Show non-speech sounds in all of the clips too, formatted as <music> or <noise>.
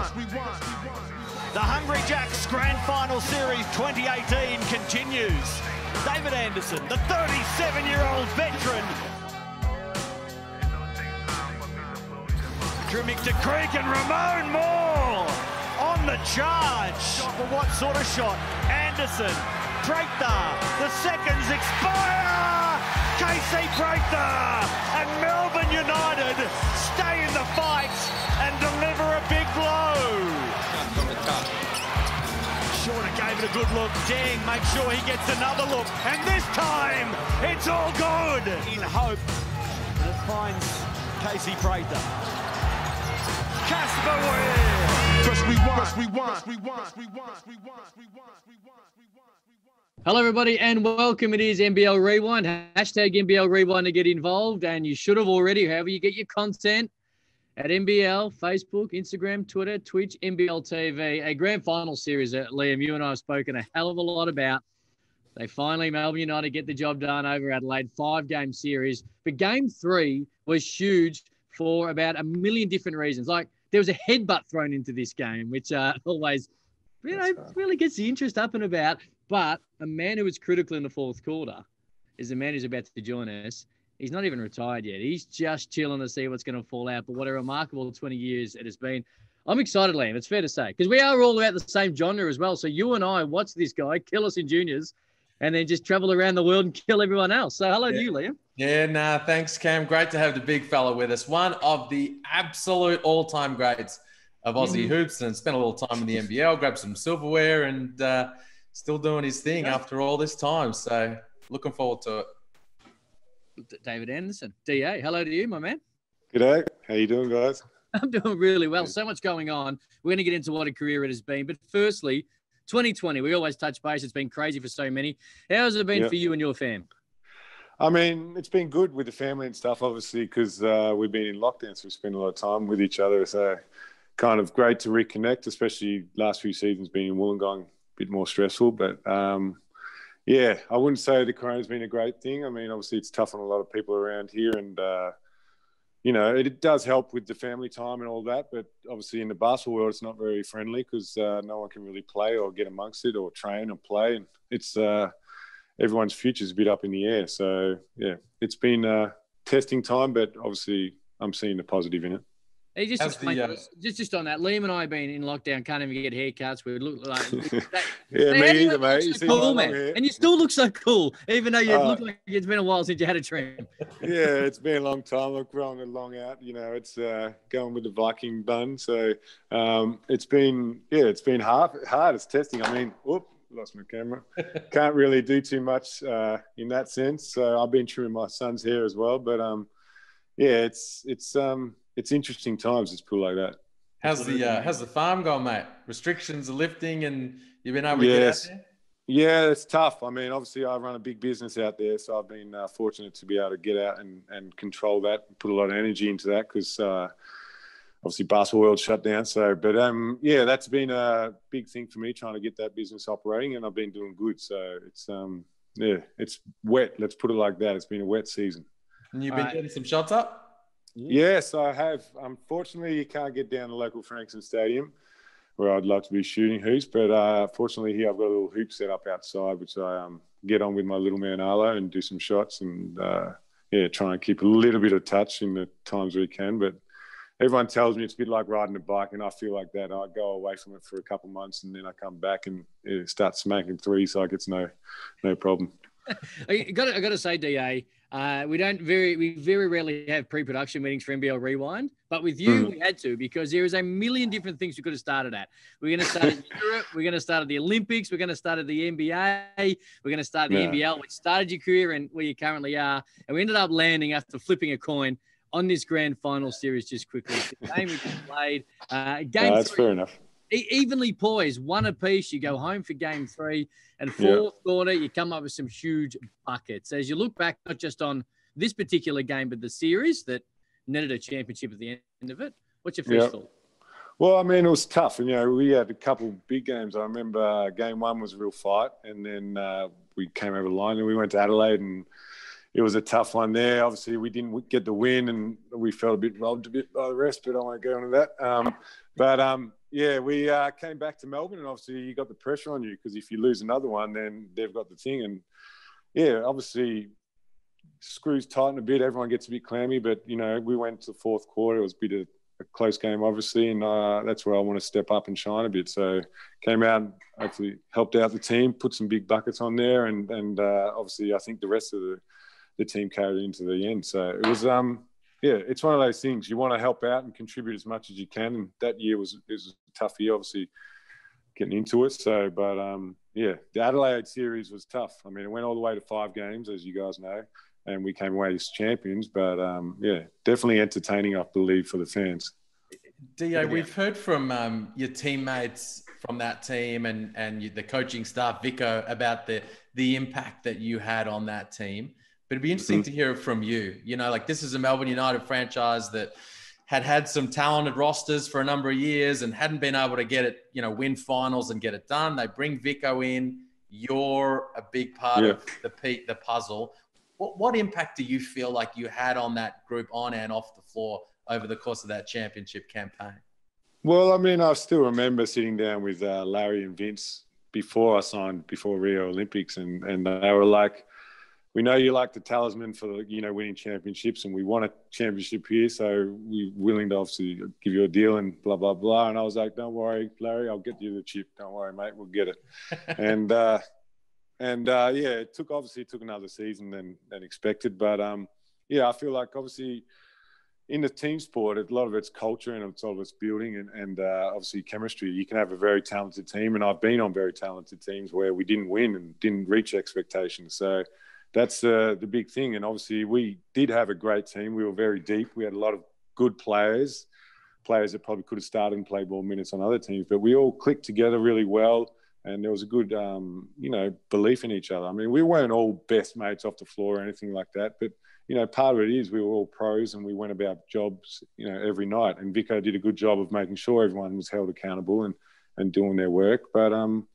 The Hungry Jacks Grand Final Series 2018 continues. David Andersen, the 37-year-old veteran. Drew McDeCreek and Ramone Moore on the charge. But what sort of shot? Andersen, Prater, the seconds expire. Casey Prater and Melbourne United stay in the fight and deliver a big blow. Shorter gave it a good look. Deng makes sure he gets another look. And this time, it's all good. In hope that it finds Casey Prater. Casper Ware. Press rewind, press rewind, press rewind, press rewind, press rewind, press rewind. Hello, everybody, and welcome. It is NBL Rewind. Hashtag NBL Rewind to get involved, and you should have already. However, you get your content at NBL, Facebook, Instagram, Twitter, Twitch, NBL TV. A grand final series that Liam, you and I have spoken a hell of a lot about. They finally, Melbourne United, get the job done over Adelaide, five game series. But game three was huge for about a million different reasons. Like there was a headbutt thrown into this game, which uh, <laughs> always, you know, right. really gets the interest up and about. But a man who was critical in the fourth quarter is the man who's about to join us. He's not even retired yet. He's just chilling to see what's going to fall out. But what a remarkable 20 years it has been. I'm excited, Liam. It's fair to say because we are all about the same genre as well. So you and I watch this guy kill us in juniors, and then just travel around the world and kill everyone else. So hello yeah. to you, Liam. Yeah, nah, thanks, Cam. Great to have the big fella with us. One of the absolute all-time greats of Aussie mm. hoops, and spent a little time in the NBL, grabbed some silverware, and uh, still doing his thing yeah. after all this time. So looking forward to it. David Andersen, DA. Hello to you, my man. G'day. How you doing, guys? <laughs> I'm doing really well. So much going on. We're going to get into what a career it has been. But firstly, 2020, we always touch base. It's been crazy for so many. How has it been yep. for you and your fam? I mean, it's been good with the family and stuff, obviously, because uh, we've been in lockdown, so we spend a lot of time with each other. So, kind of great to reconnect, especially last few seasons being in Wollongong, a bit more stressful. But um, yeah, I wouldn't say the corona's been a great thing. I mean, obviously, it's tough on a lot of people around here, and uh, you know, it, it, does help with the family time and all that. But obviously, in the basketball world, it's not very friendly because uh, no one can really play or get amongst it or train or play, and it's uh, everyone's future's a bit up in the air. So yeah, it's been testing time, but obviously, I'm seeing the positive in it. Hey, just explain the, uh, just just on that. Liam and I have been in lockdown, can't even get haircuts. We look like <laughs> that, yeah, me either, mate. So cool, man. And you still look so cool, even though you uh, look like it's been a while since you had a trim. <laughs> yeah, it's been a long time. I've grown it long out. You know, it's uh, going with the Viking bun. So um, it's been yeah, it's been hard. Hard. It's testing. I mean, whoop, lost my camera. <laughs> Can't really do too much uh, in that sense. So I've been trimming my son's hair as well. But um, yeah, it's it's um it's interesting times. Let's put it like that. How's the uh, how's the farm gone, mate? Restrictions are lifting, and you've been able to yes. get out there. Yeah, it's tough. I mean, obviously, I run a big business out there, so I've been uh, fortunate to be able to get out and, and control that, put a lot of energy into that because uh, obviously basketball world shut down. So, but um, yeah, that's been a big thing for me trying to get that business operating, and I've been doing good. So it's um, yeah, it's wet. Let's put it like that. It's been a wet season. And you've been right. getting some shots up. Yes, I have. Unfortunately, you can't get down to local Frankston Stadium where I'd love to be shooting hoops, but uh, fortunately here I've got a little hoop set up outside, which I um, get on with my little man Arlo and do some shots and uh, yeah, try and keep a little bit of touch in the times we can. But everyone tells me it's a bit like riding a bike, and I feel like that. I go away from it for a couple months, and then I come back and yeah, start smacking three, so I it's no no problem. <laughs> I got I got to say, Da, uh, we don't very we very rarely have pre-production meetings for NBL Rewind, but with you mm. we had to because there is a million different things we could have started at. We're going to start at <laughs> Europe. We're going to start at the Olympics. We're going to start at the NBA. We're going to start the yeah. NBL, which started your career and where you currently are. And we ended up landing after flipping a coin on this grand final series just quickly. The game we just played. Uh, game no, that's three, fair enough evenly poised, one apiece. You go home for game three, and fourth yeah. quarter, you come up with some huge buckets. As you look back, not just on this particular game, but the series that netted a championship at the end of it. What's your first yeah. thought? Well, I mean, it was tough. You know, we had a couple big games. I remember uh, game one was a real fight, and then uh, we came over the line and we went to Adelaide, and it was a tough one there. Obviously, we didn't get the win, and we felt a bit robbed a bit by the rest, but I won't go into that. Um, but um, yeah, we uh, came back to Melbourne, and obviously you got the pressure on you because if you lose another one, then they've got the thing. And yeah, obviously screws tighten a bit. Everyone gets a bit clammy, but you know we went to the fourth quarter. It was a bit of a close game, obviously, and uh, that's where I want to step up and shine a bit. So came out, hopefully helped out the team, put some big buckets on there, and and uh, obviously I think the rest of the the team carried into the end. So it was um yeah, it's one of those things you want to help out and contribute as much as you can. And that year was was a tough year, obviously getting into it. So, but um, yeah, the Adelaide series was tough. I mean, it went all the way to five games, as you guys know, and we came away as champions. But um, yeah, definitely entertaining, I believe, for the fans. Dio, we've heard from um, your teammates from that team and and the coaching staff, Vico, about the the impact that you had on that team. But it'd be interesting mm-hmm. to hear from you. You know, like this is a Melbourne United franchise that had had some talented rosters for a number of years and hadn't been able to get it, you know, win finals and get it done. They bring Vico in. You're a big part yeah. of the the puzzle. What, what impact do you feel like you had on that group on and off the floor over the course of that championship campaign? Well, I mean, I still remember sitting down with uh, Larry and Vince before I signed before Rio Olympics, and and they were like, we know you like the talisman for you know winning championships, and we want a championship here, so we're willing to obviously give you a deal and blah blah blah. And I was like, don't worry, Larry, I'll get you the chip. Don't worry, mate, we'll get it. <laughs> and uh, and uh, yeah, it took obviously it took another season than than expected, but um, yeah, I feel like obviously in the team sport, a lot of it's culture and it's all of it's building and, and uh, obviously chemistry. You can have a very talented team, and I've been on very talented teams where we didn't win and didn't reach expectations. So that's uh, the big thing. And obviously, we did have a great team. We were very deep. We had a lot of good players, players that probably could have started and played more minutes on other teams. But we all clicked together really well, and there was a good, um, you know, belief in each other. I mean, we weren't all best mates off the floor or anything like that, but you know, part of it is we were all pros and we went about jobs, you know, every night. And Vico did a good job of making sure everyone was held accountable and and doing their work. But um,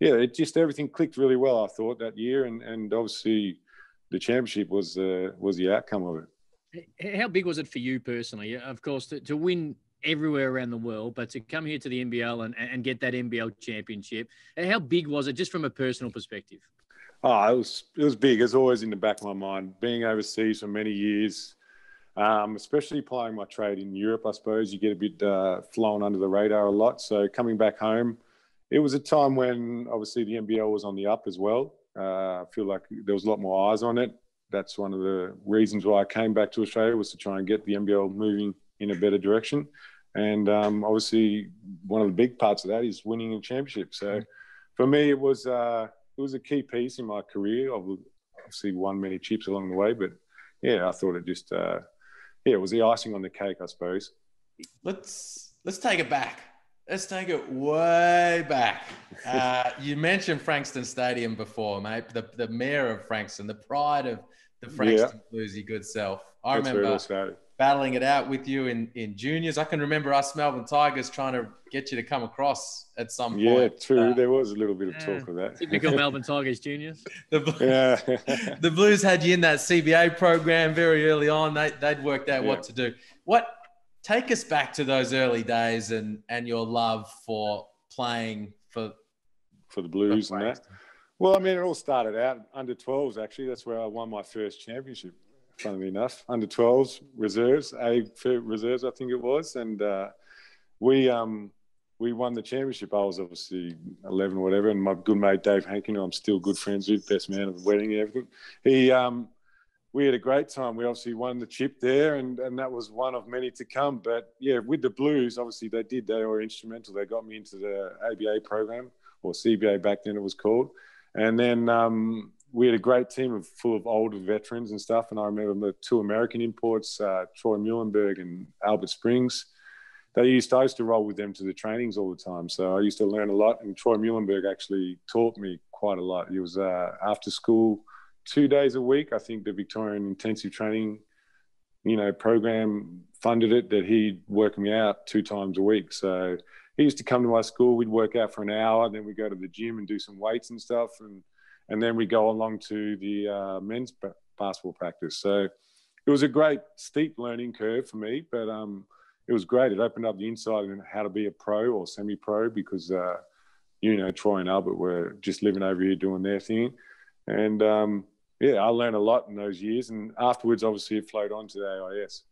yeah, it just everything clicked really well. I thought that year, and and obviously the championship was uh, was the outcome of it. How big was it for you personally? Of course, to, to win everywhere around the world, but to come here to the NBL and, and get that NBL championship, how big was it just from a personal perspective? Oh, it was it was big. It's always in the back of my mind. Being overseas for many years, um, especially playing my trade in Europe, I suppose you get a bit uh, flown under the radar a lot. So coming back home, it was a time when obviously the NBL was on the up as well. Uh, I feel like there was a lot more eyes on it. That's one of the reasons why I came back to Australia was to try and get the NBL moving in a better direction. And um, obviously, one of the big parts of that is winning a championship. So for me, it was uh, it was a key piece in my career. I've obviously won many chips along the way, but yeah, I thought it just uh, yeah, it was the icing on the cake, I suppose. Let's let's take it back. Let's take it way back. Uh, you mentioned Frankston Stadium before, mate. The, the mayor of Frankston, the pride of the Frankston yeah. Bluesy good self. I That's remember battling it out with you in, in juniors. I can remember us Melbourne Tigers trying to get you to come across at some yeah, point. Yeah, true. Uh, there was a little bit of talk of that. Typical <laughs> Melbourne Tigers juniors. The Blues, yeah. <laughs> the Blues had you in that CBA program very early on. They, they'd worked out yeah. what to do. What take us back to those early days and and your love for playing for for the Blues and that. Well, I mean, it all started out under 12s. Actually, that's where I won my first championship. Funnily enough, under 12s reserves, A reserves, I think it was, and uh, we um, we won the championship. I was obviously 11 or whatever, and my good mate Dave Hankin, who I'm still good friends with, best man of the wedding and everything. He um, we had a great time. We obviously won the chip there, and, and that was one of many to come. But yeah, with the Blues, obviously they did. They were instrumental. They got me into the ABA program or CBA back then it was called. And then um, we had a great team of full of older veterans and stuff. And I remember the two American imports, uh, Troy Muhlenberg and Albert Springs. They used I used to roll with them to the trainings all the time. So I used to learn a lot. And Troy Muhlenberg actually taught me quite a lot. He was uh, after school two days a week. I think the Victorian Intensive Training, you know, program funded it that he'd work me out two times a week. So he used to come to my school. We'd work out for an hour, then we'd go to the gym and do some weights and stuff, and and then we go along to the uh, men's basketball practice. So it was a great steep learning curve for me, but um, it was great. It opened up the insight in how to be a pro or semi-pro because uh, you know Troy and Albert were just living over here doing their thing, and um, yeah, I learned a lot in those years. And afterwards, obviously, it flowed on to the AIS.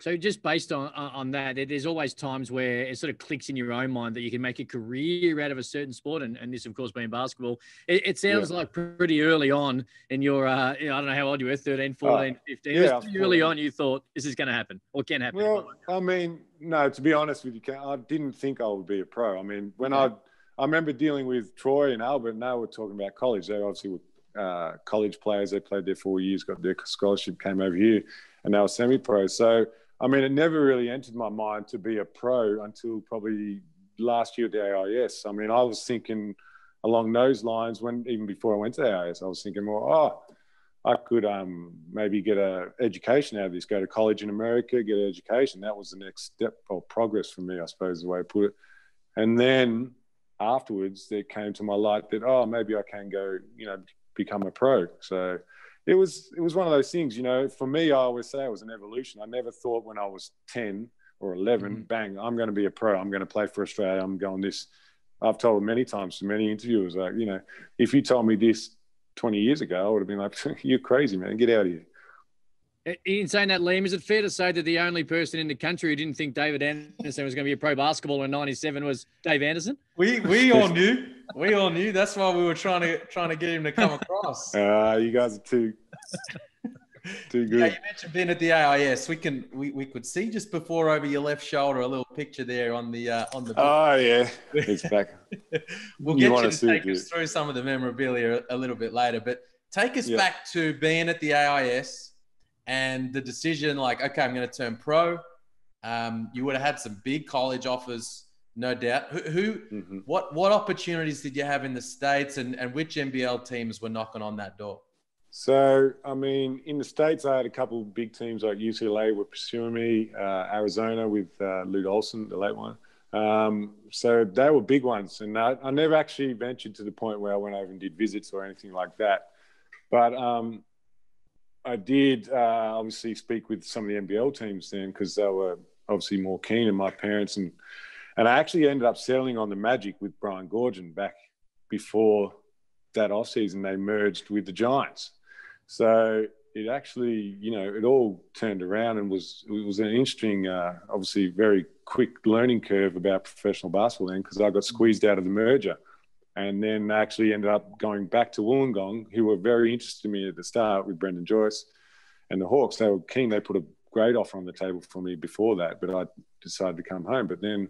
So just based on on that, there's always times where it sort of clicks in your own mind that you can make a career out of a certain sport, and, and this, of course, being basketball. It, it sounds yeah. like pretty early on in your, uh, you know, I don't know how old you were, 13, 14, uh, 15. Yeah, early on you thought this is going to happen or can happen. Well, I mean, no, to be honest with you, I didn't think I would be a pro. I mean, when I, I remember dealing with Troy and Albert, and they were talking about college. They obviously were uh, college players. They played there four years, got their scholarship, came over here, and they were semi-pro. So I mean, it never really entered my mind to be a pro until probably last year at the AIS. I mean, I was thinking along those lines when even before I went to the AIS, I was thinking more, oh, I could um, maybe get a education out of this, go to college in America, get an education. That was the next step or progress for me, I suppose, is the way I put it. And then afterwards, it came to my light that, oh, maybe I can go, you know, become a pro. So it was it was one of those things, you know. For me, I always say it was an evolution. I never thought when I was ten or 11 mm-hmm. bang, I'm going to be a pro. I'm going to play for Australia. I'm going this. I've told many times to many interviewers, like you know, if you told me this 20 years ago, I would have been like, <laughs> you're crazy, man. Get out of here. In saying that, Liam, is it fair to say that the only person in the country who didn't think David Andersen was going to be a pro basketballer in '97 was Dave Andersen? We we all knew. We all knew. That's why we were trying to trying to get him to come across. Uh, <laughs> you guys are too <laughs> too good. Yeah, you mentioned being at the AIS. We can we, we could see just before over your left shoulder a little picture there on the uh, on the. Book. Oh yeah, it's back. <laughs> we'll you get you to take us through some of the memorabilia a little bit later, but take us back to being at the AIS and the decision like okay i'm going to turn pro um, you would have had some big college offers no doubt. Who, who mm-hmm. what what opportunities did you have in the states and, and which nbl teams were knocking on that door? So i mean in the states i had a couple of big teams like ucla were pursuing me uh, arizona with uh, lute olson the late one. Um, so they were big ones and I, I, never actually ventured to the point where i went over and did visits or anything like that. But um, I did uh, obviously speak with some of the NBL teams then because they were obviously more keen, and my parents and and I actually ended up settling on the Magic with Brian Goorjian back before that off season. They merged with the Giants, so it actually you know it all turned around and was it was an interesting, uh, obviously very quick learning curve about professional basketball then because I got squeezed out of the merger and then actually ended up going back to Wollongong, who were very interested in me at the start with Brendan Joyce and the Hawks. They were keen. They put a great offer on the table for me before that, but I decided to come home. But then,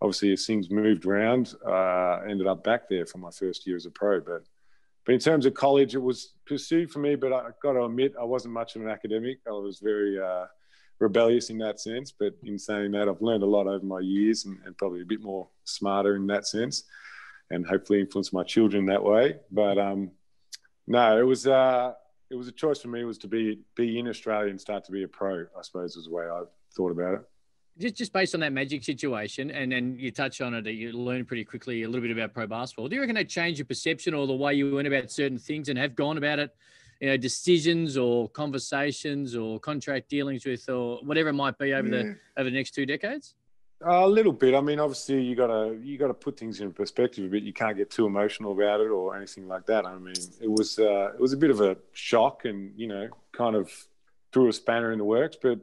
obviously, as things moved around, uh, ended up back there for my first year as a pro. But but in terms of college, it was pursued for me. But I got to admit, I wasn't much of an academic. I was very uh, rebellious in that sense. But in saying that, I've learned a lot over my years and, and probably a bit more smarter in that sense and hopefully influence my children that way. But um, no, it was uh, it was a choice for me was to be be in Australia and start to be a pro. I suppose was the way I thought about it. Just, just based on that magic situation, and then you touch on it, you learn pretty quickly a little bit about pro basketball. Do you reckon that changed your perception or the way you went about certain things and have gone about it? You know, decisions or conversations or contract dealings with or whatever it might be over yeah. the over the next two decades. A little bit. I mean, obviously, you gotta you gotta put things in perspective a bit. You can't get too emotional about it or anything like that. I mean, it was uh, it was a bit of a shock, and you know, kind of threw a spanner in the works. But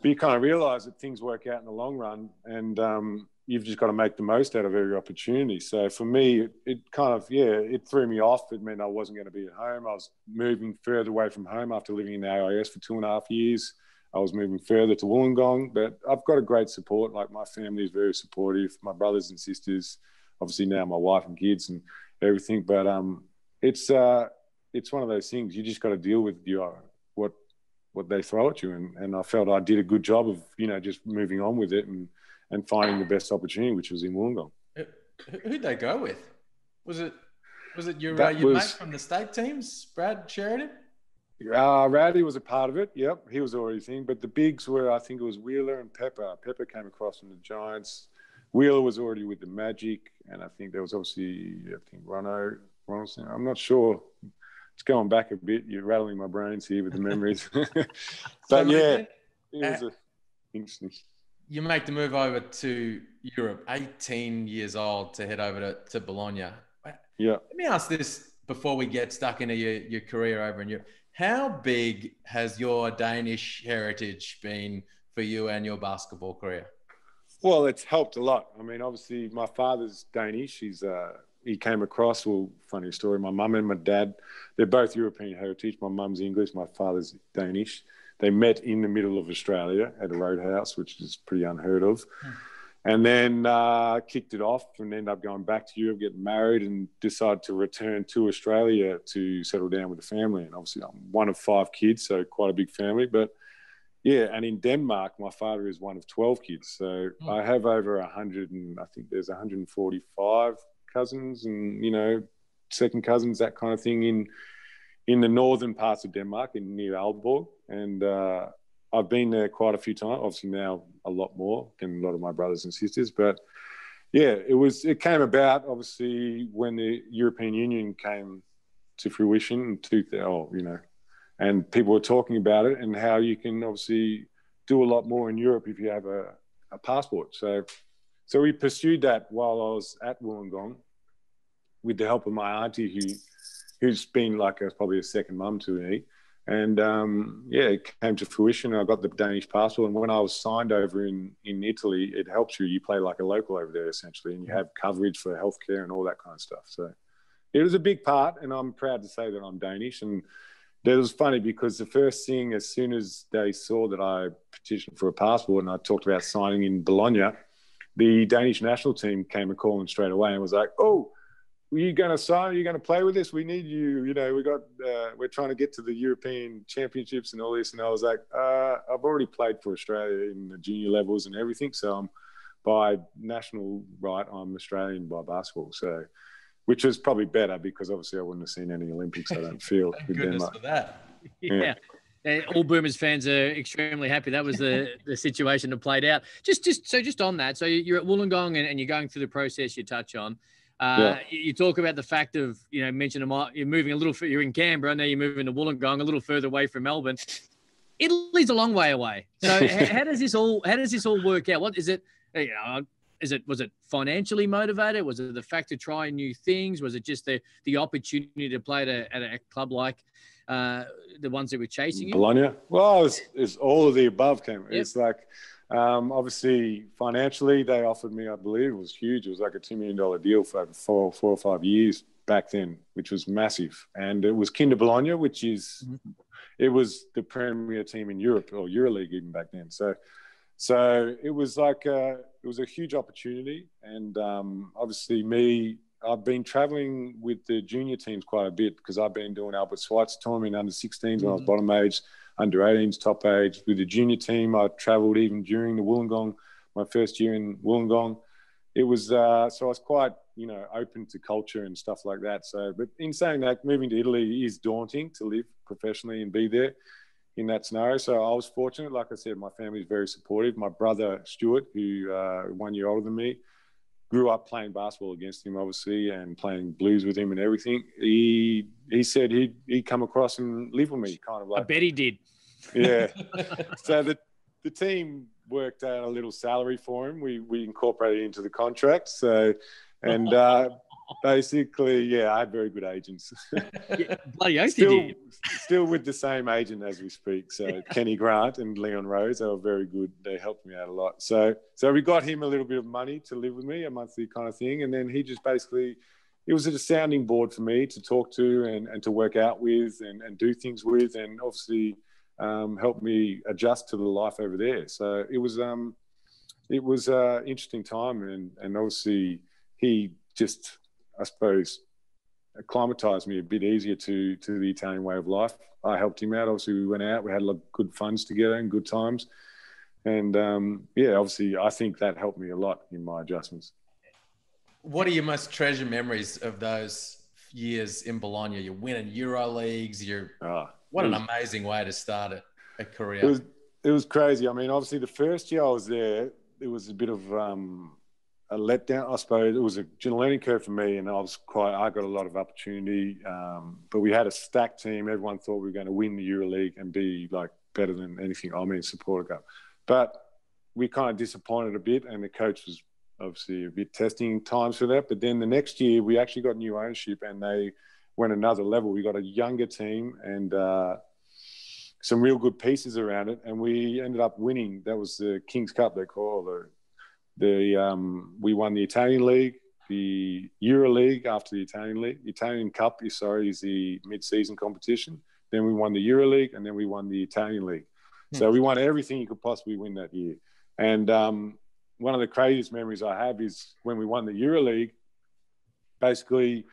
but you kind of realise that things work out in the long run, and um, you've just got to make the most out of every opportunity. So for me, it, it, kind of yeah, it threw me off. It meant I wasn't going to be at home. I was moving further away from home after living in the AIS for two and a half years. I was moving further to Wollongong, but I've got a great support. Like my family is very supportive. My brothers and sisters, obviously now my wife and kids and everything. But um, it's uh, it's one of those things you just got to deal with your what what they throw at you. And, and I felt I did a good job of you know just moving on with it and and finding the best opportunity, which was in Wollongong. Who'd they go with? Was it was it your uh, your was, mate from the state teams, Brad Sheridan? Uh, Rowdy was a part of it. Yep, he was already thing. But the bigs were, I think it was Wheeler and Pepper. Pepper came across from the Giants. Wheeler was already with the Magic, and I think there was obviously, I think Rono, Ronaldson. I'm not sure. It's going back a bit. You're rattling my brains here with the memories. <laughs> <laughs> but so yeah, it was uh, a, interesting. you make the move over to Europe, 18 years old, to head over to, to Bologna. Yeah. Let me ask this before we get stuck into your, your career over in Europe. How big has your Danish heritage been for you and your basketball career? Well, it's helped a lot. I mean, obviously, my father's Danish. He's uh, he came across. Well, funny story. My mum and my dad, they're both European heritage. My mum's English. My father's Danish. They met in the middle of Australia at a roadhouse, which is pretty unheard of. And then uh, kicked it off and ended up going back to Europe, getting married, and decided to return to Australia to settle down with the family. And obviously, I'm one of five kids, so quite a big family. But yeah, and in Denmark, my father is one of 12 kids. So mm. I have over 100, and I think there's 145 cousins and, you know, second cousins, that kind of thing in in the northern parts of Denmark, in near Aalborg. And uh, I've been there quite a few times. Obviously now a lot more than a lot of my brothers and sisters. But yeah, it was. It came about obviously when the European Union came to fruition. To oh, you know, and people were talking about it and how you can obviously do a lot more in Europe if you have a, a passport. So, so we pursued that while I was at Wollongong with the help of my auntie, who, who's been like a, probably a second mum to me. And um, yeah, it came to fruition. I got the Danish passport, and when I was signed over in in Italy, it helps you. You play like a local over there essentially, and you have coverage for healthcare and all that kind of stuff. So it was a big part, and I'm proud to say that I'm Danish. And it was funny because the first thing, as soon as they saw that I petitioned for a passport and I talked about signing in Bologna, the Danish national team came and called straight away and was like, "Oh, you going to sign? Are you going to play with us? We need you. You know, we got uh, we're trying to get to the European Championships and all this." And I was like, uh, "I've already played for Australia in the junior levels and everything, so I'm by national right, I'm Australian by basketball." So which is probably better because obviously I wouldn't have seen any Olympics. I don't feel. Thank goodness Denmark. for that. yeah. yeah. All Boomers fans are extremely happy. That was the, <laughs> the situation that played out. Just, just so, just on that. So you're at Wollongong and, and you're going through the process you touch on. Uh, yeah. You talk about the fact of you know mention you're moving a little. You're in Canberra now. You're moving to Wollongong, a little further away from Melbourne. Italy's a long way away. So <laughs> how does this all? How does this all work out? What is it? You know, is it was it financially motivated? Was it the fact to try new things? Was it just the the opportunity to play at a, at a club like uh, the ones that were chasing you? Bologna. Well, it's, it's all of the above. Came. Yep. It's like um, obviously financially they offered me, I believe, it was huge. It was like a two million dollar deal for over four four or five years back then, which was massive. And it was Kinder Bologna, which is mm-hmm. it was the premier team in Europe or EuroLeague even back then. So so it was like a, it was a huge opportunity, and um, obviously me, I've been traveling with the junior teams quite a bit because I've been doing Albert Schweitzer tournament under 16s mm-hmm. when I was mm-hmm. bottom age, under 18s, top age. With the junior team, I travelled even during the Wollongong, my first year in Wollongong. It was uh, so I was quite you know open to culture and stuff like that. So, but in saying that, moving to Italy is daunting to live professionally and be there in that scenario. So I was fortunate. Like I said, my family is very supportive. My brother Stuart, who uh, one year older than me, grew up playing basketball against him, obviously, and playing blues with him and everything. He he said he'd he'd come across and live with me, kind of like. I bet he did. Yeah. <laughs> so the the team worked out a little salary for him. We we incorporated into the contract. So and uh, <laughs> basically, yeah, I had very good agents. yeah, <laughs> bloody oath still, still with the same agent as we speak. So Kenny Grant and Leon Rose, they were very good. They helped me out a lot. So so we got him a little bit of money to live with me, a monthly kind of thing, and then he just basically. It was a sounding board for me to talk to and, and to work out with and, and do things with, and obviously um, helped me adjust to the life over there. So it was um, it was an interesting time, and and obviously he just I suppose, acclimatized me a bit easier to to the Italian way of life. I helped him out. Obviously, we went out, we had a lot of good funds together and good times, and um, yeah, obviously, I think that helped me a lot in my adjustments. What are your most treasured memories of those years in Bologna? You're winning Euro leagues. You're oh, what an amazing way to start a, a career. It was it was crazy. I mean, obviously, the first year I was there, it was a bit of um, a letdown, I suppose. It was a learning curve for me, and I was quite. I got a lot of opportunity, um, but we had a stacked team. Everyone thought we were going to win the EuroLeague and be like better than anything. I mean, supporter cup, but we kind of disappointed a bit, and the coach was obviously a bit testing times for that. But then the next year, we actually got new ownership, and they went another level. We got a younger team and uh, some real good pieces around it, and we ended up winning. That was the Kings Cup they call the the um, we won the Italian league, the Euro League after the Italian league. Italian Cup, sorry, is the mid-season competition. Then we won the Euro League, and then we won the Italian league. So we won everything you could possibly win that year. And um, one of the craziest memories I have is when we won the Euro League. Basically,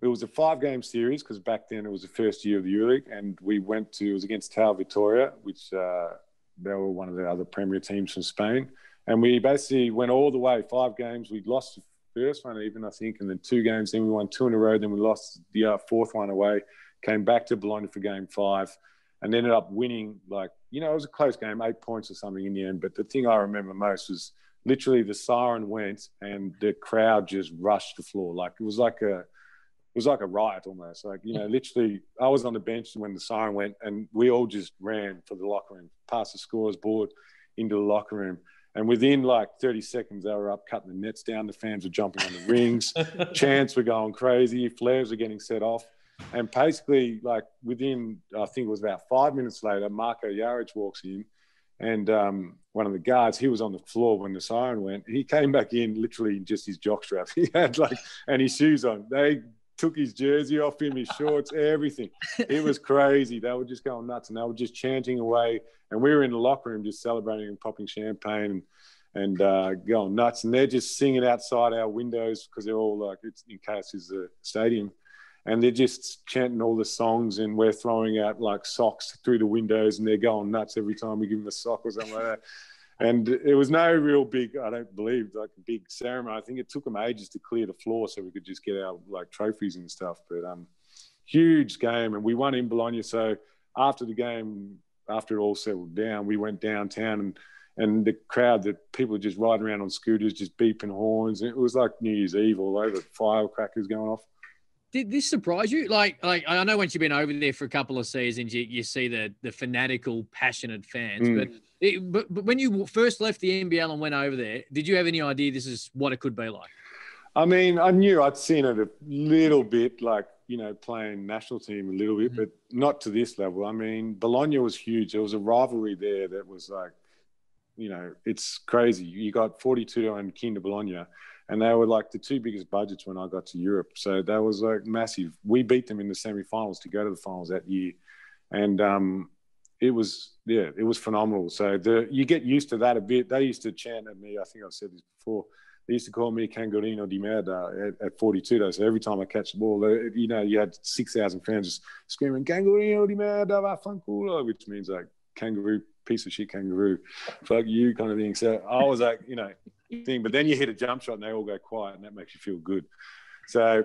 it was a five-game series because back then it was the first year of the Euro League, and we went to it was against Tau Victoria, which uh, they were one of the other Premier teams from Spain, and we basically went all the way five games. We lost the first one even I think, and then two games. Then we won two in a row. Then we lost the uh, fourth one away. Came back to Bologna for game five, and ended up winning. Like you know, it was a close game, eight points or something in the end. But the thing I remember most was literally the siren went and the crowd just rushed the floor. Like it was like a it was like a riot almost. Like, you know, literally I was on the bench when the siren went and we all just ran for the locker room, past the scorer's board into the locker room. And within like 30 seconds, they were up cutting the nets down. The fans were jumping on the rings. <laughs> Chants were going crazy. Flares were getting set off. And basically, like within, I think it was about five minutes later, Marko Jaric walks in and um, one of the guards, he was on the floor when the siren went. He came back in literally in just his jockstrap. <laughs> He had like, and his shoes on. They took his jersey off him, his shorts, everything. It was crazy. They were just going nuts and they were just chanting away. And we were in the locker room just celebrating and popping champagne and, and uh, going nuts. And they're just singing outside our windows because they're all like, it's in case it's a stadium and they're just chanting all the songs and we're throwing out like socks through the windows and they're going nuts every time we give them a sock or something like that. And it was no real big, I don't believe, like a big ceremony. I think it took them ages to clear the floor so we could just get our like trophies and stuff. But um, huge game, and we won in Bologna. So after the game, after it all settled down, we went downtown and and the crowd, the people were just riding around on scooters, just beeping horns. It was like New Year's Eve all over, firecrackers going off. Did this surprise you? Like, like I know once you've been over there for a couple of seasons, you, you see the the fanatical, passionate fans. Mm. But, it, but but when you first left the NBL and went over there, did you have any idea this is what it could be like? I mean, I knew I'd seen it a little bit, like you know, playing national team a little bit, mm-hmm. but not to this level. I mean, Bologna was huge. There was a rivalry there that was like, you know, it's crazy. You got Fortitudo and Kinder Bologna and they were like the two biggest budgets when I got to Europe. So that was like massive. We beat them in the semi-finals to go to the finals that year, and um, it was yeah, it was phenomenal. So the you get used to that a bit. They used to chant at me. I think I've said this before. They used to call me Cangurino di Merda at, at Fortitudo though. So every time I catch the ball, you know, you had 6,000 fans just screaming Cangurino di Merda which means like kangaroo, piece of shit kangaroo, fuck you kind of thing. So I was like, you know, thing. But then you hit a jump shot and they all go quiet, and that makes you feel good. So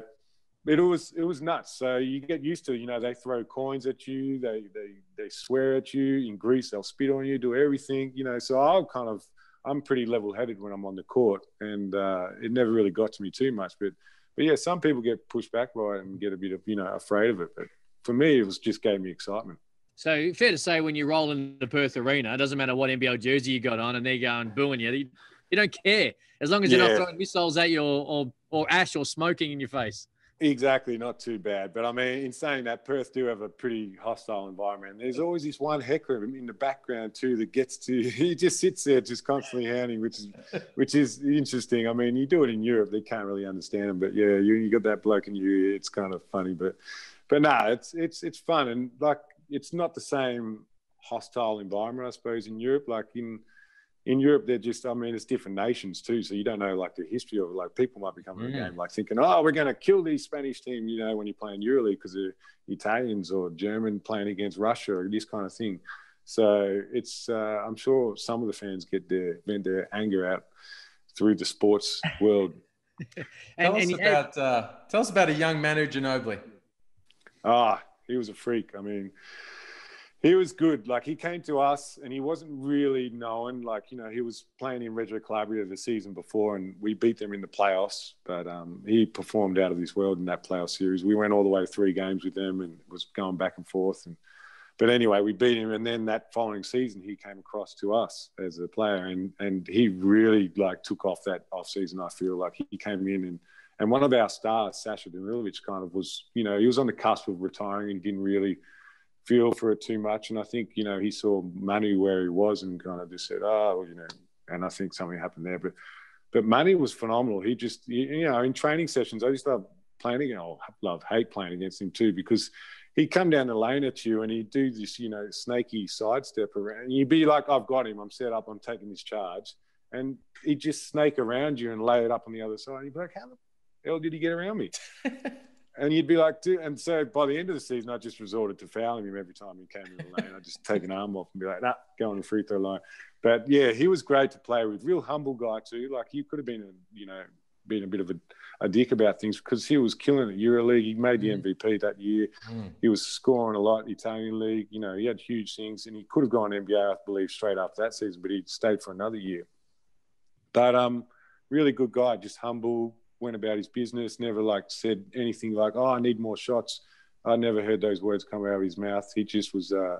it was it was nuts. So you get used to, you know, they throw coins at you, they they they swear at you. In Greece, they'll spit on you, do everything, you know. So I kind of I'm pretty level headed when I'm on the court, and uh, it never really got to me too much. But but yeah, some people get pushed back by it and get a bit of you know afraid of it. But for me, it was just gave me excitement. So fair to say, when you roll in the Perth Arena, it doesn't matter what NBL jersey you got on, and they're going booing you. You don't care as long as you're not throwing missiles at you or, or, or ash or smoking in your face. Exactly, not too bad. But I mean, in saying that, Perth do have a pretty hostile environment. There's always this one heckler in the background too that gets to. <laughs> He just sits there, just constantly hounding, which is, which is interesting. I mean, you do it in Europe, they can't really understand him. But yeah, you, you got that bloke in you. It's kind of funny, but, but no, nah, it's it's it's fun and like it's not the same hostile environment, I suppose, in Europe. Like in in Europe, they're just, I mean, it's different nations too. So you don't know like the history of like people might be coming to a game like thinking, oh, we're going to kill these Spanish team, you know, when you play in EuroLeague because they're Italians or German playing against Russia or this kind of thing. So it's, uh, I'm sure some of the fans get their, vent their anger out through the sports world. <laughs> and, tell, us about, uh, tell us about a young Manu Ginobili. Ah, he was a freak. I mean, he was good. Like he came to us and he wasn't really known. Like, you know, he was playing in Reggio Calabria the season before and we beat them in the playoffs. But um, he performed out of this world in that playoff series. We went all the way to three games with them and was going back and forth. And but anyway, we beat him, and then that following season, he came across to us as a player, and and he really like took off that off season. I feel like he came in and and one of our stars, Sasha Danilovic, kind of was you know he was on the cusp of retiring and didn't really feel for it too much. And I think you know he saw Manu where he was and kind of just said, oh, you know, and I think something happened there, but. But Manny was phenomenal. He just, you know, in training sessions, I just love playing against, I love hate playing against him too, because he'd come down the lane at you and he'd do this, you know, snaky sidestep around. You'd be like, I've got him. I'm set up. I'm taking this charge. And he'd just snake around you and lay it up on the other side. You'd be like, how the hell did he get around me? <laughs> and you'd be like, Dude. and so by the end of the season, I just resorted to fouling him every time he came in the lane. I'd just take an <laughs> arm off and be like, nah, go on the free throw line. But yeah, he was great to play with. Real humble guy too. Like he could have been, a, you know, been a bit of a, a dick about things because he was killing it EuroLeague. He made the mm. MVP that year. Mm. He was scoring a lot in the Italian league. You know, he had huge things, and he could have gone NBA, I believe, straight after that season, but he stayed for another year. But um, really good guy, just humble, went about his business, never like said anything like, "Oh, I need more shots." I never heard those words come out of his mouth. He just was. Uh,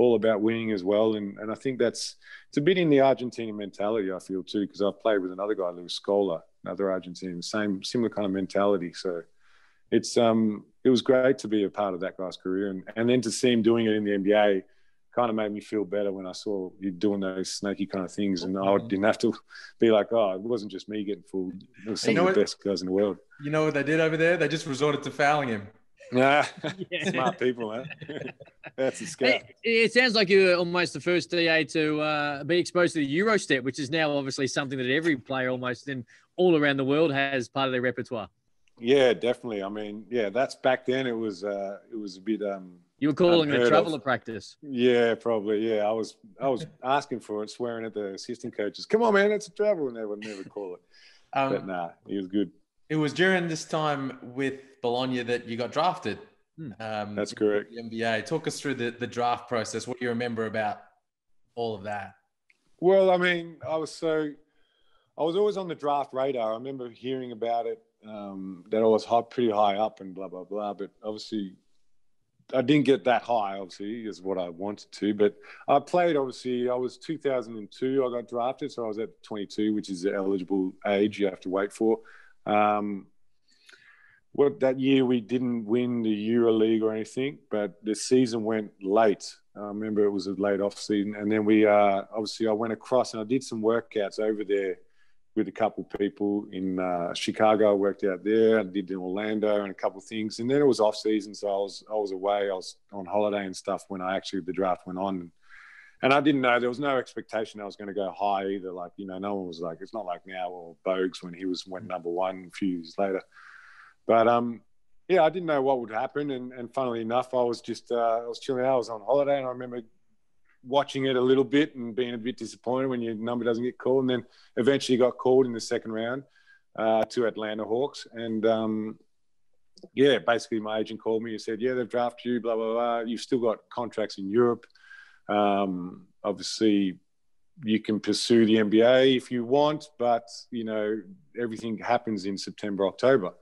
all about winning as well. And, and I think that's it's a bit in the Argentinian mentality, I feel too, because I've played with another guy, Luis Scola, another Argentinian, same similar kind of mentality. So it's um it was great to be a part of that guy's career and, and then to see him doing it in the NBA kind of made me feel better when I saw you doing those snaky kind of things and I mm-hmm. didn't have to <laughs> be like, oh, it wasn't just me getting fooled. It was some of the what, best guys in the world. You know what they did over there? They just resorted to fouling him. <laughs> Yeah, smart people, man. <laughs> That's a scout. It, it, sounds like you're almost the first DA to uh, be exposed to the Euro step, which is now obviously something that every player almost in all around the world has part of their repertoire. Yeah, definitely. I mean, yeah, that's back then. It was uh, it was a bit. Um, you were calling it a traveller practice. Yeah, probably. Yeah, I was I was <laughs> asking for it, swearing at the assistant coaches. Come on, man, it's a travel, and they would never call it. Um, but nah, he was good. It was during this time with Bologna that you got drafted. Hmm. Um, That's correct. The NBA. Talk us through the, the draft process. What do you remember about all of that? Well, I mean, I was so I was always on the draft radar. I remember hearing about it um, that I was high, pretty high up and blah blah blah. But obviously, I didn't get that high. Obviously, is what I wanted to. But I played. Obviously, I was 2002. I got drafted, so I was at 22, which is the eligible age you have to wait for. Um, what that year we didn't win the Euro League or anything, but the season went late. I remember it was a late off season, and then we uh, obviously I went across and I did some workouts over there with a couple people in uh, Chicago. I worked out there. I did in Orlando and a couple things, and then it was off season, so I was I was away. I was on holiday and stuff when I actually the draft went on. And I didn't know there was no expectation I was going to go high either. Like you know, no one was like it's not like now or Bogut when he was went number one a few years later. But um, yeah, I didn't know what would happen, and, and funnily enough, I was just uh, I was chilling out. I was on holiday, and I remember watching it a little bit and being a bit disappointed when your number doesn't get called, and then eventually got called in the second round uh, to Atlanta Hawks, and um, yeah, basically my agent called me and said, yeah, they've drafted you, blah blah blah. You've still got contracts in Europe. Um, obviously, you can pursue the NBA if you want, but you know everything happens in September, October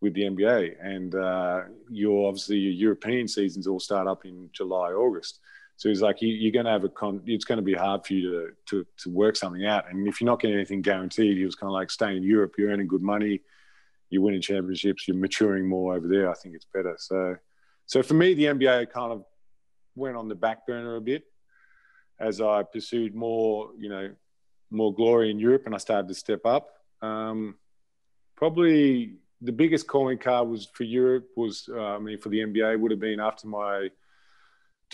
with the NBA, and uh, you're obviously your European seasons all start up in July, August. So he's like, you, are going to have a con. It's going to be hard for you to, to to work something out, and if you're not getting anything guaranteed, he was kind of like, stay in Europe. You're earning good money, you're winning championships, you're maturing more over there. I think it's better. So, so for me, the NBA kind of went on the back burner a bit as I pursued more, you know, more glory in Europe, and I started to step up. Um, probably the biggest calling card was for Europe was uh, I mean for the NBA would have been after my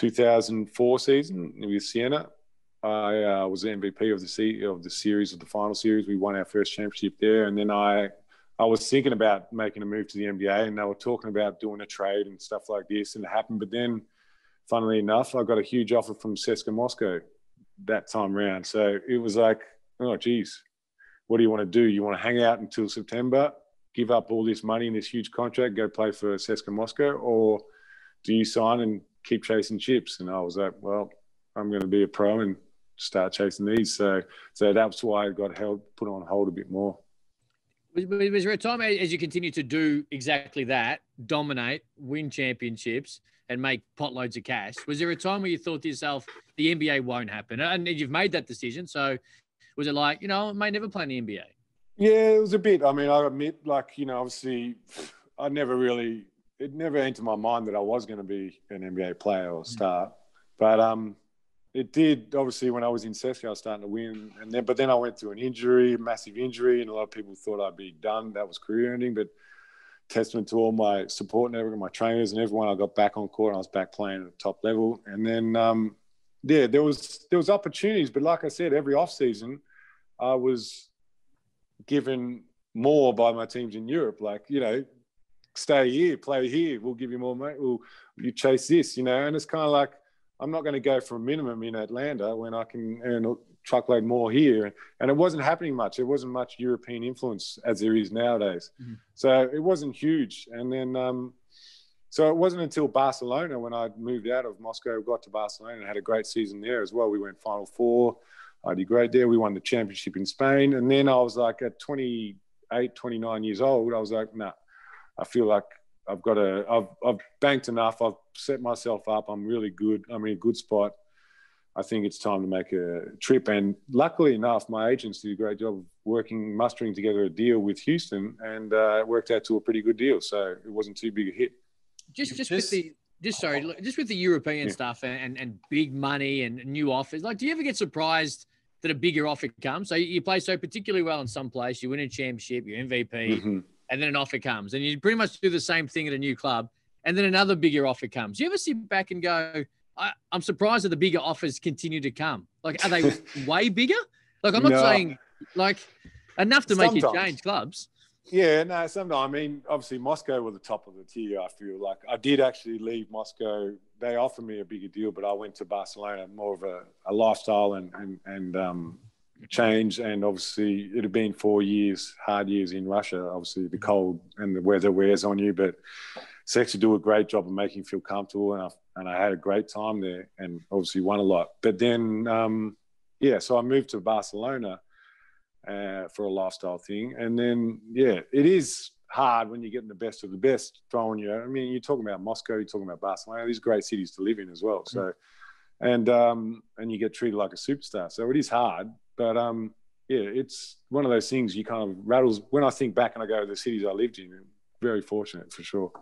2004 season with Siena. I uh, was the MVP of the of the series of the final series. We won our first championship there, and then I I was thinking about making a move to the NBA, and they were talking about doing a trade and stuff like this, and it happened. But then, funnily enough, I got a huge offer from CSKA Moscow that time round. So it was like, oh, geez, what do you want to do? You want to hang out until September give up all this money and this huge contract, go play for CSKA Moscow, or do you sign and keep chasing chips? And I was like, well, I'm going to be a pro and start chasing these. So, so that's why I got held, put on hold a bit more. Was, was there a time as you continue to do exactly that, dominate, win championships, and make potloads of cash. Was there a time where you thought to yourself, the NBA won't happen? And you've made that decision. So was it like, you know, I may never play in the NBA? Yeah, it was a bit. I mean, I admit, like, you know, obviously, <sighs> I never really, it never entered my mind that I was going to be an NBA player or star. But um, it did, obviously, when I was in CSKA, I was starting to win. And then, but then I went through an injury, massive injury, and a lot of people thought I'd be done. That was career ending. But testament to all my support network, my trainers, and everyone. I got back on court. And I was back playing at the top level, and then um, yeah, there was there was opportunities, but like I said, every off season, I was given more by my teams in Europe. Like you know, stay here, play here. We'll give you more money. We'll you chase this, you know. And it's kind of like I'm not going to go for a minimum in Atlanta when I can earn a truckload more here. And it wasn't happening much. It wasn't much European influence as there is nowadays. Mm-hmm. So it wasn't huge. And then, um, so it wasn't until Barcelona when I moved out of Moscow, got to Barcelona and had a great season there as well. We went Final Four. I did great there. We won the championship in Spain. And then I was like at 28, 29 years old, I was like, nah, I feel like I've got a, I've, I've banked enough. I've set myself up. I'm really good. I'm in a good spot. I think it's time to make a trip. And luckily enough, my agents did a great job of working, mustering together a deal with Houston, and uh, it worked out to a pretty good deal. So it wasn't too big a hit. Just, just, with the, just sorry, just with the European yeah. stuff and, and, and big money and new offers. Like, do you ever get surprised that a bigger offer comes? So you play so particularly well in some place, you win a championship, you're MVP, mm-hmm. And then an offer comes, and you pretty much do the same thing at a new club, and then another bigger offer comes. Do you ever sit back and go? I, am surprised that the bigger offers continue to come. Like, are they <laughs> way bigger? Like, I'm not no. saying like enough to Sometimes. make you change clubs. Yeah, no, sometimes. I mean, obviously, Moscow were the top of the tier. I feel like I did actually leave Moscow. They offered me a bigger deal, but I went to Barcelona, more of a, a lifestyle and and and um, change. And obviously, it had been four years, hard years in Russia. Obviously, the cold and the weather wears on you, but CSKA do a great job of making you feel comfortable, and I and I had a great time there, and obviously won a lot. But then, um, yeah, so I moved to Barcelona uh, for a lifestyle thing, and then yeah, it is hard when you're getting the best of the best throwing you. I mean, you're talking about Moscow, you're talking about Barcelona. These great cities to live in as well. So, and um, and you get treated like a superstar. So it is hard, but um, yeah, it's one of those things you kind of rattles. When I think back and I go to the cities I lived in, very fortunate for sure.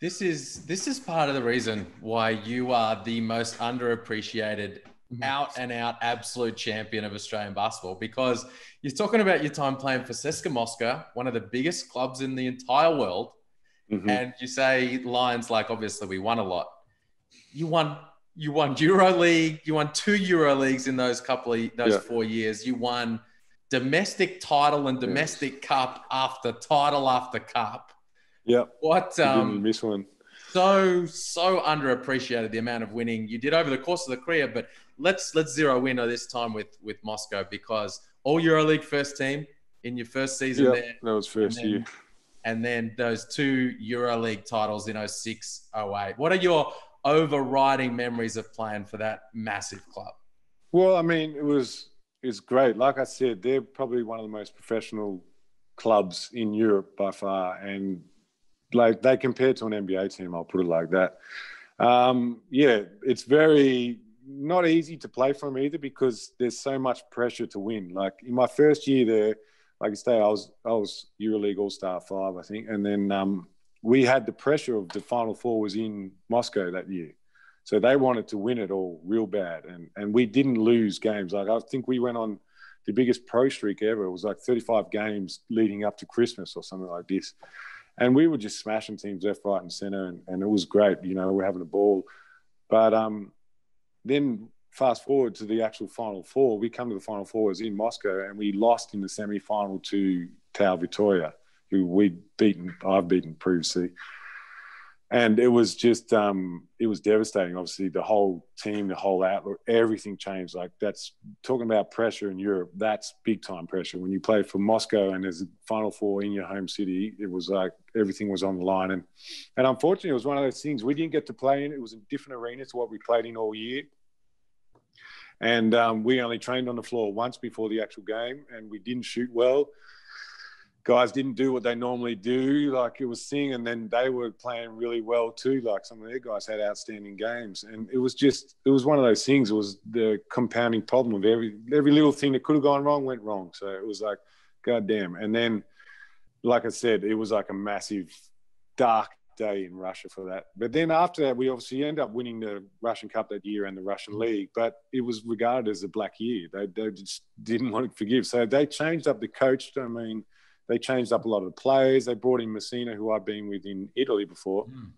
This is this is part of the reason why you are the most underappreciated mm-hmm. out and out absolute champion of Australian basketball because you're talking about your time playing for CSKA Moscow, one of the biggest clubs in the entire world. Mm-hmm. And you say lines like obviously we won a lot. You won you won Euro League, you won two Euro Leagues in those couple of those yeah. four years. You won domestic title and domestic yes. cup after title after cup. Yeah. What um miss one. So so underappreciated the amount of winning you did over the course of the career, but let's let's zero in on this time with with Moscow because all EuroLeague first team in your first season yep, there. That was first and then, year. And then those two EuroLeague titles in 06, 08. What are your overriding memories of playing for that massive club? Well, I mean, it was it's great. Like I said, they're probably one of the most professional clubs in Europe by far, and like they compare to an NBA team. I'll put it like that. Um, yeah, it's very not easy to play for them either because there's so much pressure to win. Like in my first year there, like I say, I was I was EuroLeague All Star five, I think, and then um, we had the pressure of the Final Four was in Moscow that year, so they wanted to win it all real bad, and and we didn't lose games. Like I think we went on the biggest pro streak ever. It was like 35 games leading up to Christmas or something like this and we were just smashing teams left, right, and center, and, and it was great. You know, we're having a ball. But um, then fast forward to the actual final four, we come to the final four was in Moscow, and we lost in the semi final to Tau Vitoria, who we'd beaten. I've beaten previously and it was just um, it was devastating. Obviously, the whole team, the whole outlook, everything changed. Like that's talking about pressure in Europe. That's big time pressure. When you play for Moscow and there's a Final Four in your home city, it was like everything was on the line. And and unfortunately, it was one of those things we didn't get to play in. It was a different arena to what we played in all year. And um, we only trained on the floor once before the actual game, and we didn't shoot well guys didn't do what they normally do. Like it was Singh, and then they were playing really well too. Like some of their guys had outstanding games, and it was just it was one of those things. It was the compounding problem of every every little thing that could have gone wrong went wrong. So it was like, god damn. And then, like I said, it was like a massive dark day in Russia for that. But then after that, we obviously end up winning the Russian Cup that year and the Russian mm. League. But it was regarded as a black year. They, they just didn't want to forgive. So they changed up the coach. I mean they changed up a lot of the players. They brought in Messina, who I've been with in Italy before. Mm.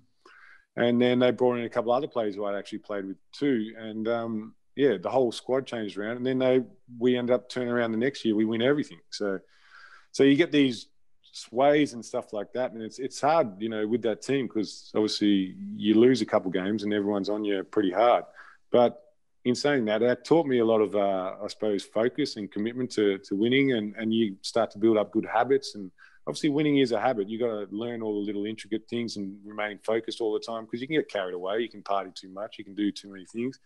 And then they brought in a couple other players who I'd actually played with too. And um, yeah, the whole squad changed around. And then they we end up turning around the next year. We win everything. So so you get these sways and stuff like that. And it's it's hard, you know, with that team because obviously you lose a couple games and everyone's on you pretty hard. But in saying that, that taught me a lot of, uh, I suppose, focus and commitment to, to winning, and, and you start to build up good habits. And obviously, winning is a habit. You got to learn all the little intricate things and remain focused all the time because you can get carried away. You can party too much. You can do too many things.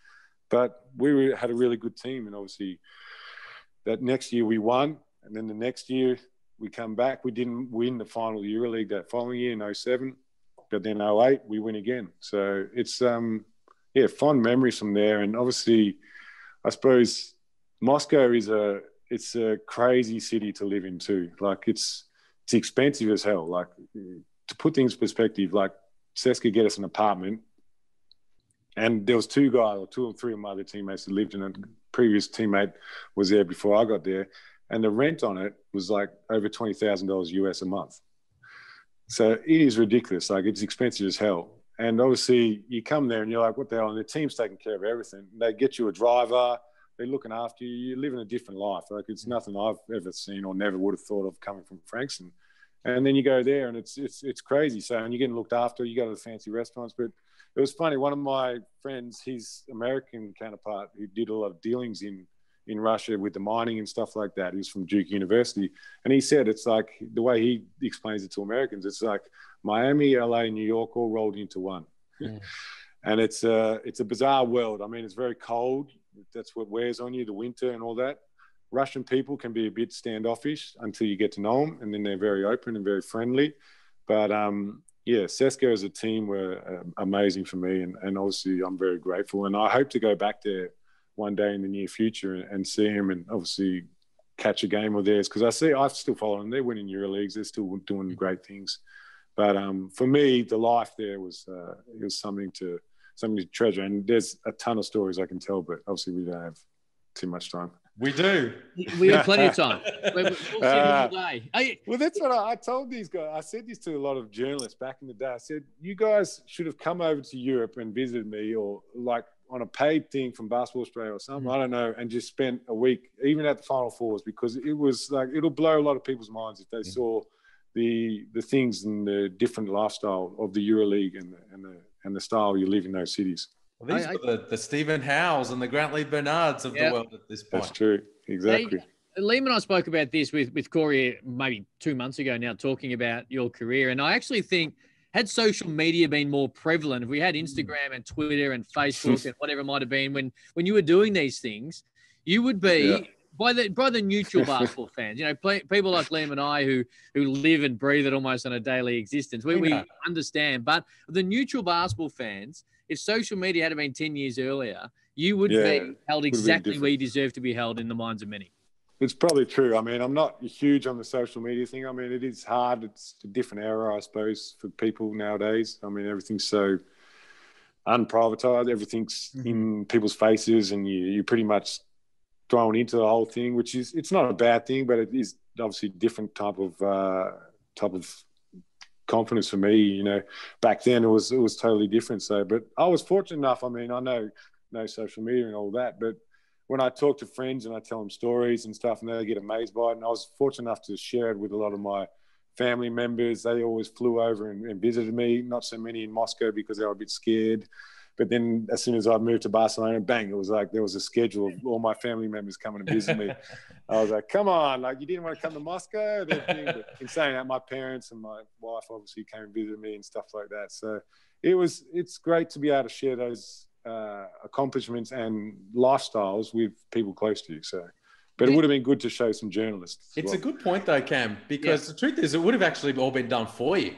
But we had a really good team, and obviously, that next year we won, and then the next year we come back. We didn't win the final EuroLeague that following year in 07, but then 08 we win again. So it's um yeah, fond memories from there. And obviously, I suppose Moscow is a it's a crazy city to live in too. Like it's it's expensive as hell. Like to put things in perspective, like CSKA get us an apartment, and there was two guys or two or three of my other teammates that lived in it. Previous teammate was there before I got there, and the rent on it was like over twenty thousand dollars US a month. So it is ridiculous. Like it's expensive as hell. And obviously, you come there and you're like, what the hell? And the team's taking care of everything. They get you a driver, they're looking after you. You're living a different life. Like it's nothing I've ever seen or never would have thought of coming from Frankston. And then you go there and it's it's it's crazy. So and you're getting looked after. You go to the fancy restaurants. But it was funny. One of my friends, his American counterpart, who did a lot of dealings in in Russia with the mining and stuff like that. He's from Duke University, and he said it's like the way he explains it to Americans. It's like Miami, LA, New York all rolled into one. Mm. and it's a, it's a bizarre world. I mean, it's very cold. That's what wears on you, the winter and all that. Russian people can be a bit standoffish until you get to know them, and then they're very open and very friendly. But um, yeah, CSKA as a team were uh, amazing for me, and, and obviously I'm very grateful. And I hope to go back there one day in the near future and, and see them, and obviously catch a game of theirs because I see I still follow them. They're winning Euro leagues. They're still doing great things. But um, for me, the life there was uh, it was something to something to treasure. And there's a ton of stories I can tell, but obviously we don't have too much time. We do. We have plenty of time. <laughs> We'll see uh, well, that's what I, I, told these guys. I said this to a lot of journalists back in the day. I said, you guys should have come over to Europe and visited me, or like on a paid thing from Basketball Australia or something. Mm. I don't know, and just spent a week, even at the Final Fours, because it was like it'll blow a lot of people's minds if they mm. saw the the things and the different lifestyle of the EuroLeague and the, and the and the style you live in those cities. Well, these I, are the, the Stephen Howes and the Grant-Lee Bernards of yep. the world at this point. That's true. Exactly. Hey, Liam and I spoke about this with with Corey maybe two months ago now, talking about your career, and I actually think had social media been more prevalent, if we had hmm. Instagram and Twitter and Facebook <laughs> and whatever it might have been when when you were doing these things, you would be yeah by the by the neutral <laughs> basketball fans, you know, play, people like Liam and I who who live and breathe it almost on a daily existence, we, yeah. we understand. But the neutral basketball fans, if social media had been ten years earlier, you would yeah, be held exactly where you deserve to be held in the minds of many. It's probably true. I mean, I'm not huge on the social media thing. I mean, it is hard. It's a different era, I suppose, for people nowadays. I mean, everything's so unprivatized. Everything's mm-hmm. in people's faces, and you you pretty much thrown into the whole thing, which is it's not a bad thing, but it is obviously different type of uh, type of confidence for me. You know, back then it was it was totally different. So, but I was fortunate enough. I mean, I know no social media and all that, but when I talk to friends and I tell them stories and stuff, and they get amazed by it, and I was fortunate enough to share it with a lot of my family members. They always flew over and, and visited me. Not so many in Moscow because they were a bit scared. But then as soon as I moved to Barcelona, bang, it was like there was a schedule of all my family members coming to visit me. <laughs> I was like, come on, like you didn't want to come to Moscow? But in saying that, my parents and my wife obviously came and visited me and stuff like that. So it was, it's great to be able to share those uh, accomplishments and lifestyles with people close to you. So but it would have been good to show some journalists. It's well. a good point though, Cam, because yeah. the truth is, it would have actually all been done for you.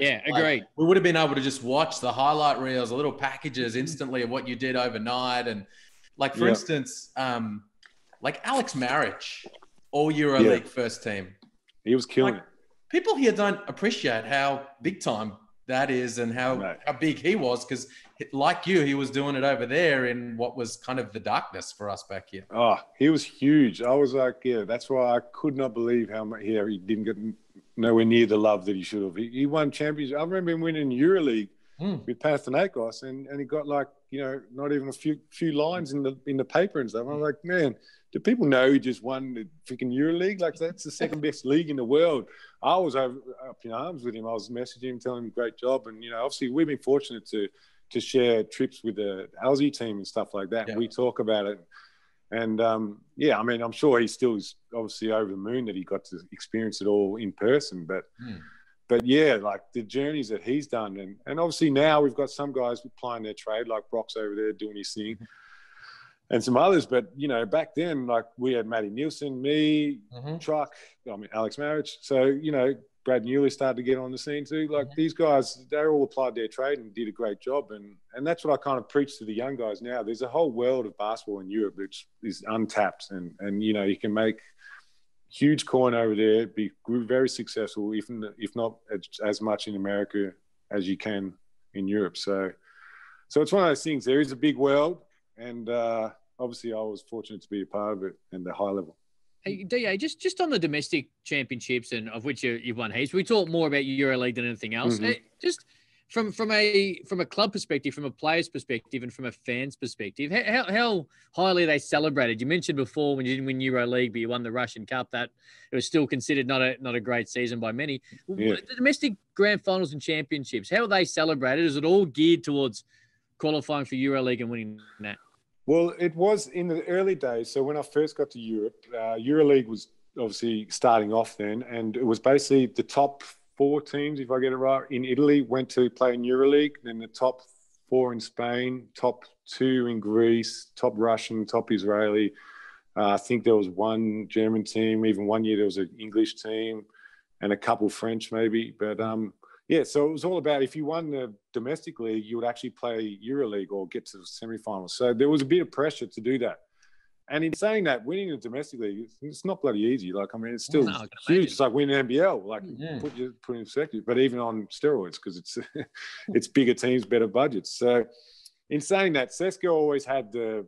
Yeah, agreed. we would have been able to just watch the highlight reels, the little packages instantly of what you did overnight, and like for instance, um, like Aleks Maric, all EuroLeague yeah. first team. He was killing like, People here don't appreciate how big time that is and how, right. how big he was because like you he was doing it over there in what was kind of the darkness for us back here oh he was huge i was like yeah that's why i could not believe how much yeah, he didn't get nowhere near the love that he should have he, he won champions i remember him winning euroleague mm. with panathinaikos and, and he got like you know not even a few few lines in the in the paper and stuff i'm like man do people know he just won the freaking EuroLeague? Like that's the second best league in the world. I was over, up in arms with him. I was messaging him, telling him great job, and you know, obviously we've been fortunate to to share trips with the Aussie team and stuff like that. Yeah. We talk about it, and um, yeah, I mean, I'm sure he still is obviously over the moon that he got to experience it all in person, but. Mm. But yeah, like the journeys that he's done, and, and obviously now we've got some guys applying their trade, like Brock's over there doing his thing. Mm-hmm and some others. But you know, back then, like we had Matty Nielsen, me, mm-hmm. Truck, I mean Aleks Maric. So you know, Brad Newley started to get on the scene too. Like mm-hmm. these guys, they all applied their trade and did a great job. And and that's what I kind of preach to the young guys now. There's a whole world of basketball in Europe which is untapped, and and you know you can make huge coin over there, be very successful, even if not as, as much in America as you can in Europe. So. So it's one of those things. There is a big world, and uh, obviously, I was fortunate to be a part of it and the high level. Hey, Da, just just on the domestic championships and of which you, you've won heaps, we talk more about EuroLeague than anything else. Mm-hmm. Hey, just from from a from a club perspective, from a player's perspective, and from a fan's perspective, how, how highly they celebrated? You mentioned before when you didn't win EuroLeague, but you won the Russian Cup. That it was still considered not a not a great season by many. Yeah. The domestic grand finals and championships, how are they celebrated? Is it all geared towards qualifying for EuroLeague and winning that? Well, it was in the early days. So when I first got to Europe, uh, EuroLeague was obviously starting off then, and it was basically the top four teams, if I get it right, in Italy went to play in EuroLeague. Then the top four in Spain, top two in Greece, top Russian, top Israeli. Uh, I think there was one German team. Even one year there was an English team, and a couple French maybe. But um, yeah, so it was all about if you won the domestic league, you would actually play EuroLeague or get to the semifinals. So there was a bit of pressure to do that. And in saying that, winning the domestic league, it's not bloody easy. Like, I mean, it's still no, huge. It's like winning NBL. Like, yeah. put you put in perspective. But even on steroids, because it's <laughs> it's bigger teams, better budgets. So, in saying that, CSKA always had the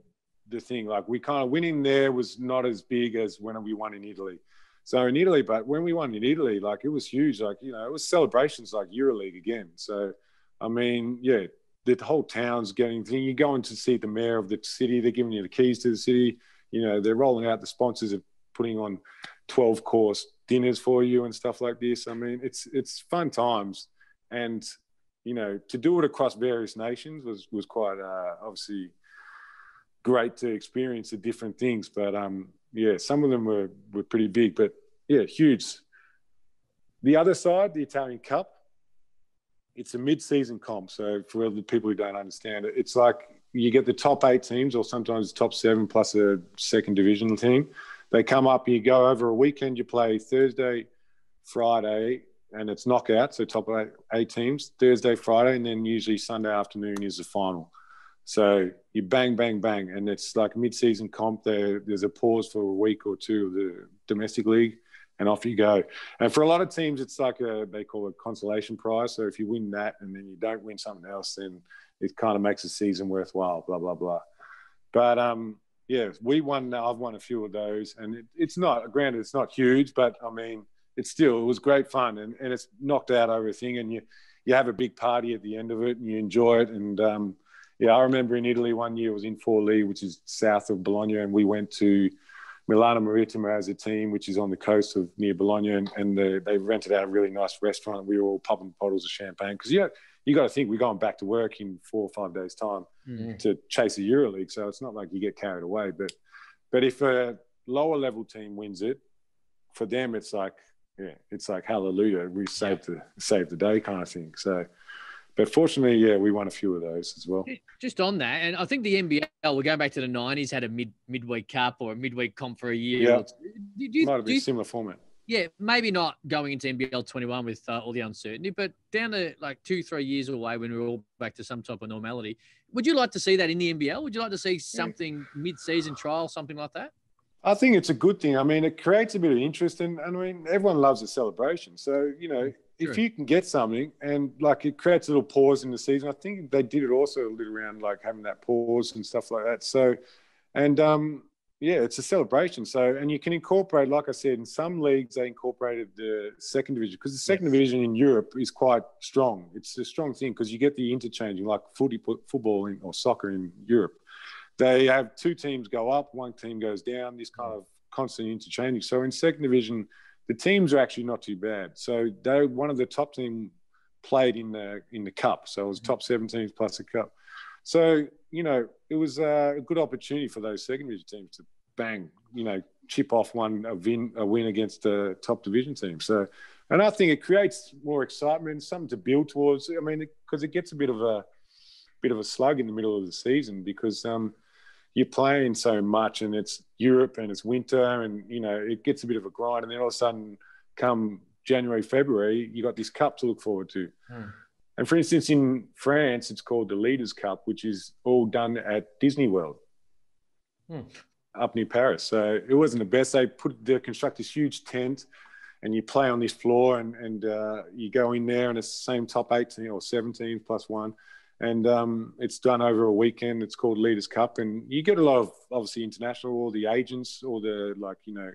the thing. Like, we kind of winning there was not as big as when we won in Italy. So in Italy, but when we won in Italy, like it was huge. Like you know, it was celebrations like EuroLeague again. So I mean, yeah, the whole town's getting. You're going to see the mayor of the city. They're giving you the keys to the city. You know, they're rolling out the sponsors of putting on 12 course dinners for you and stuff like this. I mean, it's it's fun times, and you know, to do it across various nations was was quite uh, obviously great to experience the different things. But um, yeah, some of them were, were pretty big, but yeah, huge. The other side, the Italian Cup, it's a mid-season comp. So for the people who don't understand it, it's like you get the top eight teams, or sometimes top seven plus a second division team. They come up, you go over a weekend. You play Thursday, Friday, and it's knockout. So top eight, eight teams, Thursday, Friday, and then usually Sunday afternoon is the final. So you bang, bang, bang, and it's like mid-season comp. There, there's a pause for a week or two of the domestic league, and off you go. And for a lot of teams, it's like a they call it consolation prize. So if you win that and then you don't win something else, then it kind of makes the season worthwhile. Blah blah blah. But um, yeah, we won. Now, I've won a few of those, and it, it's not granted, it's not huge, but I mean, it's still it was great fun, and, and it's knocked out everything, and you you have a big party at the end of it, and you enjoy it, and um, yeah, I remember in Italy one year, I was in Forlì, which is south of Bologna, and we went to Milano Marittimo as a team, which is on the coast of near Bologna, and, and the, they rented out a really nice restaurant. We were all popping bottles of champagne because yeah, you got to think we're going back to work in four or five days' time mm-hmm. to chase the EuroLeague, so it's not like you get carried away. But but if a lower level team wins it, for them it's like yeah, it's like hallelujah, we saved the saved the day kind of thing. So but fortunately, yeah, we won a few of those as well. Just on that, and I think the NBL, we're going back to the '90s, had a mid midweek cup or a midweek comp for a year. Yeah, or two. Do, do, might have been similar format. yeah, maybe not going into NBL 21 with uh, all the uncertainty, but down to like two, three years away when we're all back to some type of normality. Would you like to see that in the NBL? Would you like to see something mid-season trial, something like that? I think it's a good thing. I mean, it creates a bit of interest, and, and I mean, everyone loves a celebration. So you know, if you can get something, and like it creates a little pause in the season. I think they did it also a little around like having that pause and stuff like that. So, and um, yeah, it's a celebration. So, and you can incorporate, like I said, in some leagues they incorporated the second division because the second Yes. division in Europe is quite strong. It's a strong thing because you get the interchanging, like footy, football in, or soccer in Europe. They have two teams go up, one team goes down. This kind of constant interchanging. So in second division, the teams are actually not too bad. So they one of the top team played in the in the cup. So it was top seven teams plus a cup. So you know it was uh, a good opportunity for those second division teams to bang, you know, chip off one a win a win against a top division team. So, and I think it creates more excitement, something to build towards. I mean, because it gets a bit of a bit of a slug in the middle of the season because um, you're playing so much and it's Europe and it's winter and you know it gets a bit of a grind and then all of a sudden come January February you got this cup to look forward to. Hmm. And for instance, in France, it's called the Leaders Cup, which is all done at Disney World Hmm. up near Paris. So it wasn't the best. They put they construct this huge tent, and you play on this floor, and and uh, you go in there, and it's the same top eighteen or seventeen plus one, and um, it's done over a weekend. It's called Leaders Cup, and you get a lot of obviously international, all the agents, all the like you know,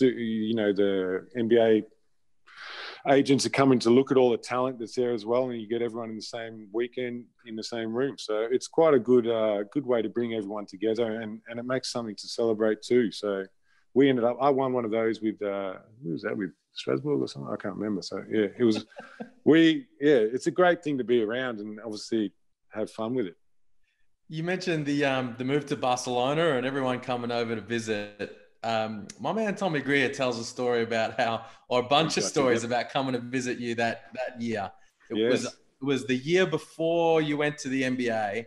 you know the NBA agents are coming to look at all the talent that's there as well, and you get everyone in the same weekend in the same room. So it's quite a good uh, good way to bring everyone together, and and it makes something to celebrate too. So we ended up. I won one of those with uh, who was that with Strasbourg or something? I can't remember. So yeah, it was. we yeah, it's a great thing to be around, and obviously have fun with it. You mentioned the um, the move to Barcelona and everyone coming over to visit. Um, my man Tommy Greer tells a story about how, or a bunch of stories about coming to visit you that that year. It Yes. was it was the year before you went to the NBA.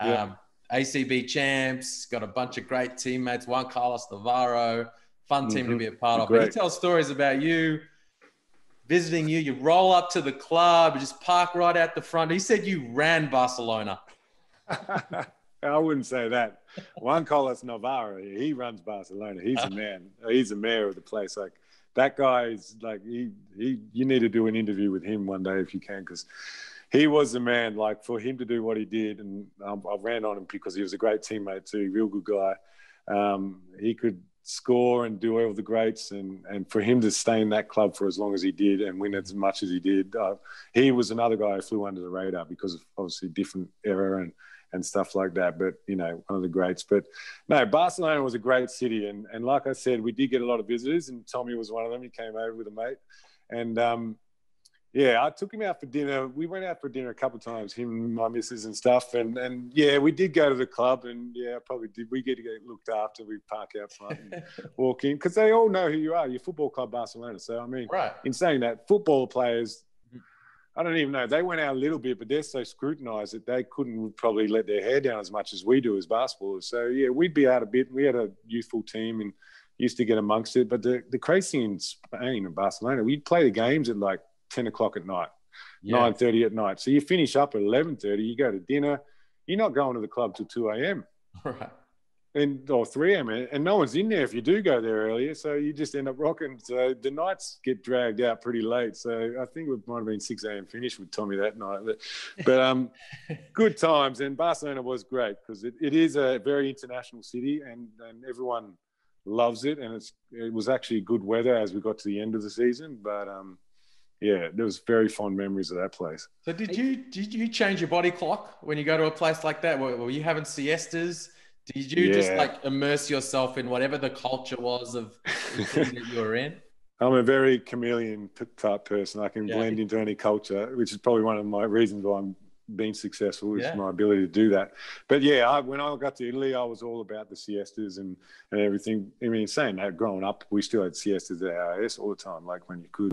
Um, Yeah. ACB champs, got a bunch of great teammates. Juan Carlos Navarro, fun team to Mhm. be a part of. But he tells stories about you visiting you. You roll up to the club, you just park right out the front. He said you ran Barcelona. <laughs> I wouldn't say that. Juan Carlos Navarro, he runs Barcelona. He's a <laughs> man. He's the mayor of the place. Like that guy is like he he. You need to do an interview with him one day if you can, because he was the man. Like for him to do what he did, and um, I ran on him because he was a great teammate too, real good guy. Um, he could score and do all the greats, and and for him to stay in that club for as long as he did and win as much as he did, uh, he was another guy who flew under the radar because of obviously different era and and stuff like that. But you know, one of the greats. But no, Barcelona was a great city, and and like I said, we did get a lot of visitors, and Tommy was one of them. He came over with a mate, and um, yeah, I took him out for dinner. We went out for dinner a couple of times, him, my missus, and stuff. And and yeah, we did go to the club, and yeah, probably did. We get to get looked after. We park out front and <laughs> walk in because they all know who you are. You're football club Barcelona. So I mean, Right. in saying that, football players, I don't even know. They went out a little bit, but they're so scrutinised that they couldn't probably let their hair down as much as we do as basketballers. So yeah, we'd be out a bit. We had a youthful team and used to get amongst it. But the the crazy thing in Spain and Barcelona, we'd play the games at like ten o'clock at night, Yeah. nine thirty at night. So you finish up at eleven thirty. You go to dinner. You're not going to the club till two a.m. <laughs> Right. and or 3 a.m. and no one's in there if you do go there earlier. So you just end up rocking. So the nights get dragged out pretty late. So I think it might have been 6 a.m. finish with Tommy that night. But, but um, <laughs> good times. And Barcelona was great because it, it is a very international city and, and everyone loves it. And it's it was actually good weather as we got to the end of the season. But um, yeah, there was very fond memories of that place. So did you did you change your body clock when you go to a place like that? Were, were you having siestas? Did you just like immerse yourself in whatever the culture was of the that you were in? <laughs> I'm a very chameleon type person. I can Yeah. blend into any culture, which is probably one of my reasons why I'm being successful is Yeah. my ability to do that. But yeah, I, when I got to Italy, I was all about the siestas and, and everything. I mean, saying that growing up, we still had siestas at AIS all the time, like when you could.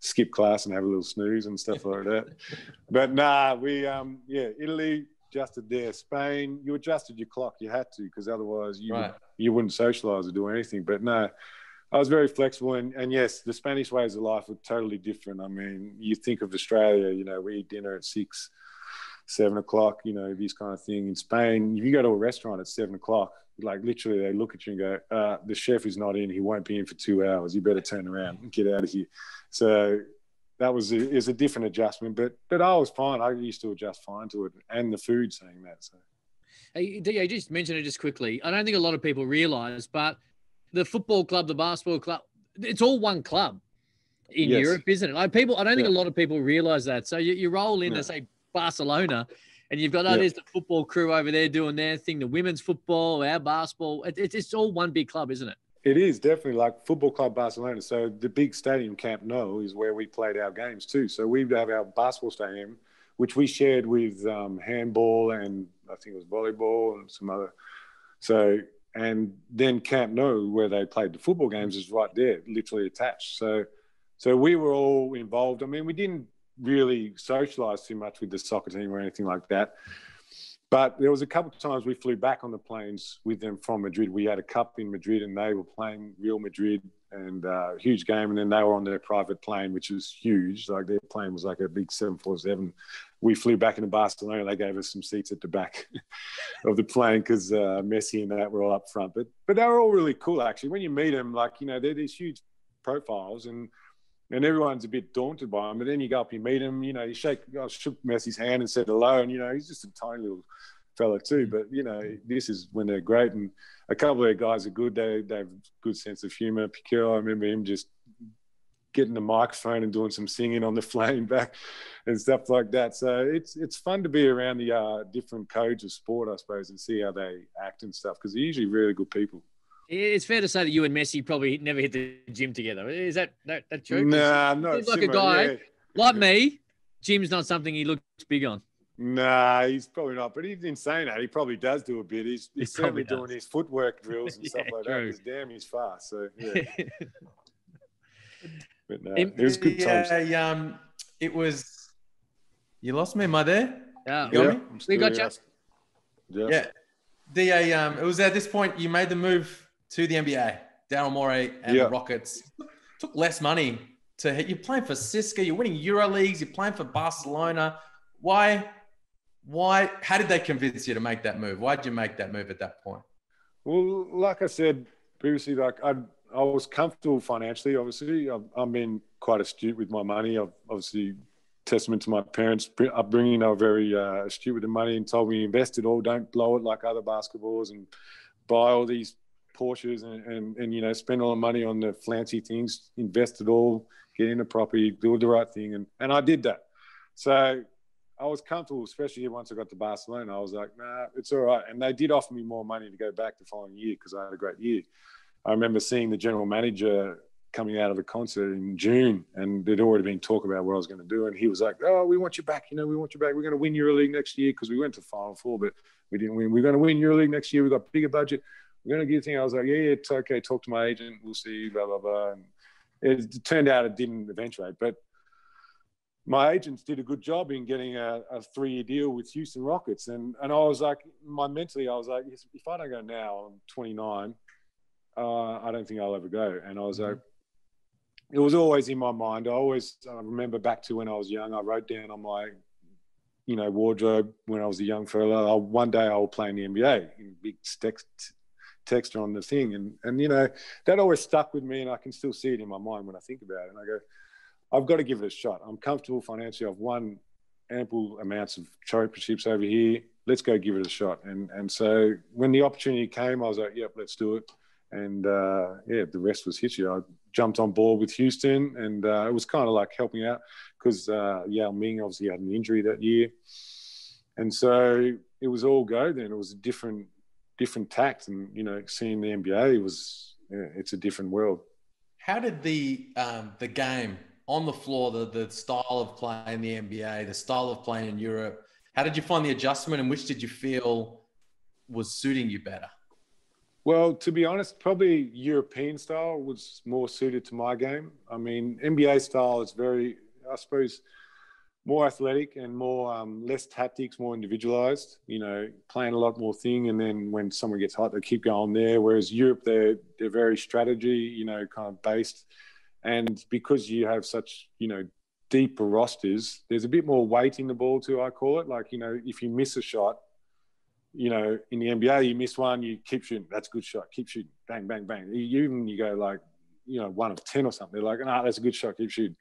Skip class and have a little snooze and stuff like that. But nah, we um yeah, Italy adjusted there. Spain, you adjusted your clock. You had to because otherwise you Right. you wouldn't socialize or do anything. But no, I was very flexible. And, and yes, the Spanish ways of life were totally different. I mean, you think of Australia, you know, we eat dinner at six, seven o'clock, you know, this kind of thing. In Spain, if you go to a restaurant at seven o'clock, like literally they look at you and go, uh, the chef is not in. He won't be in for two hours. You better turn around and get out of here. So that was a, is a different adjustment, but but I was fine. I used to adjust fine to it, and the food saying that. So Hey, I just mentioned it just quickly. I don't think a lot of people realize, but the football club, the basketball club, it's all one club in Yes. Europe, isn't it? Like people, I don't think Yeah. a lot of people realize that. So you, you roll into No. say Barcelona, and you've got oh, there's the football crew over there doing their thing, the women's football, our basketball. It, it's it's all one big club, isn't it? it is definitely like Football Club Barcelona. So the big stadium, Camp Nou, is where we played our games too. So we have our basketball stadium, which we shared with um, handball and I think it was volleyball and some other. So and then Camp Nou, where they played the football games, is right there, literally attached. So so we were all involved. I mean, we didn't really socialize too much with the soccer team or anything like that. But there was a couple of times we flew back on the planes with them from Madrid. We had a cup in Madrid, and they were playing Real Madrid, and uh, huge game. And then they were on their private plane, which was huge. Like their plane was like a big seven four seven. We flew back into Barcelona. They gave us some seats at the back <laughs> of the plane because uh, Messi and that were all up front. But but they were all really cool actually. When you meet them, like you know, they're these huge profiles and and everyone's a bit daunted by him. But then you go up, you meet him, you know, you shake, I shook Messi's hand and said hello, and you know, he's just a tiny little fella too. But you know, this is when they're great, and a couple of their guys are good. They they have good sense of humor. Piquero, I remember him just getting the microphone and doing some singing on the <laughs> flame back and stuff like that. So it's it's fun to be around the uh, different codes of sport, I suppose, and see how they act and stuff because they're usually really good people. It's fair to say that you and Messi probably never hit the gym together. Is that that, that true? 'Cause Nah, not seems like a guy- yeah. Like me, gym's not something he looks big on. Nah, he's probably not. But even in saying that, he probably does do a bit. He's, He certainly probably doing his footwork drills and <laughs> stuff like true. that. Because damn, he's fast. So yeah, <laughs> but no, Im- it was good times. Yeah, um, it was. You lost me. Am I there? yeah. You got Yeah, me? I'm got you. Yeah. Yeah. Da, um, it was at this point you made the move to the NBA. Daryl Morey and Yeah. the Rockets took less money to hit. You're playing for CSKA. You're winning Euro leagues. You're playing for Barcelona. Why? Why? How did they convince you to make that move? Why did you make that move at that point? Well, like I said previously, like I, I was comfortable financially. Obviously, I've, I've been quite astute with my money. I've obviously testament to my parents' upbringing. They were very uh, astute with the money and told me invest it all. Don't blow it like other basketballs and buy all these Porsches and, and, and you know spend all the money on the fancy things. Invest it all, get into property, do the right thing, and and I did that. So I was comfortable, especially once I got to Barcelona. I was like, nah, it's all right. And they did offer me more money to go back the following year because I had a great year. I remember seeing the general manager coming out of a concert in June, and there'd already been talk about what I was going to do. And he was like, "Oh, we want you back. You know, we want you back. We're going to win EuroLeague next year because we went to Final Four, but we didn't win. We're going to win EuroLeague next year. We've got bigger budget. We're going to give thing." I was like, "Yeah, yeah, it's okay. Talk to my agent. We'll see." Blah blah blah. And it turned out it didn't eventuate, but my agents did a good job in getting a, a three-year deal with Houston Rockets, and and I was like, my mentally, I was like, if I don't go now, I'm 29. Uh, I don't think I'll ever go. And I was like, it was always in my mind. I always I remember back to when I was young. I wrote down on my, you know, wardrobe when I was a young fella. I'll, one day I will play in the NBA. In big text text on the thing, and and you know that always stuck with me, and I can still see it in my mind when I think about it. And I go, I've got to give it a shot. I'm comfortable financially. I've won ample amounts of championships over here. Let's go give it a shot. And and so when the opportunity came, I was like, yep, let's do it. And uh, yeah, the rest was history. I jumped on board with Houston, and uh, it was kind of like helping out because uh, Yao Ming obviously had an injury that year, and so it was all go. Then it was a different different tact, and you know, seeing the NBA was yeah, it's a different world. How did the um, the game on the floor, the the style of play in the NBA, the style of playing in Europe, how did you find the adjustment, and which did you feel was suiting you better? Well, to be honest, probably European style was more suited to my game. I mean, NBA style is very, I suppose, more athletic and more um, less tactics, more individualized. You know, playing a lot more thing, and then when someone gets hot, they keep going there. Whereas Europe, they're they're very strategy, you know, kind of based. And because you have such, you know, deeper rosters, there's a bit more weight in the ball too. I call it like you know, if you miss a shot, you know, in the NBA, you miss one, you keep shooting. That's a good shot. Keep shooting. Bang, bang, bang. You, even you go like, you know, one of ten or something. They're like, nah, that's a good shot. Keep shooting.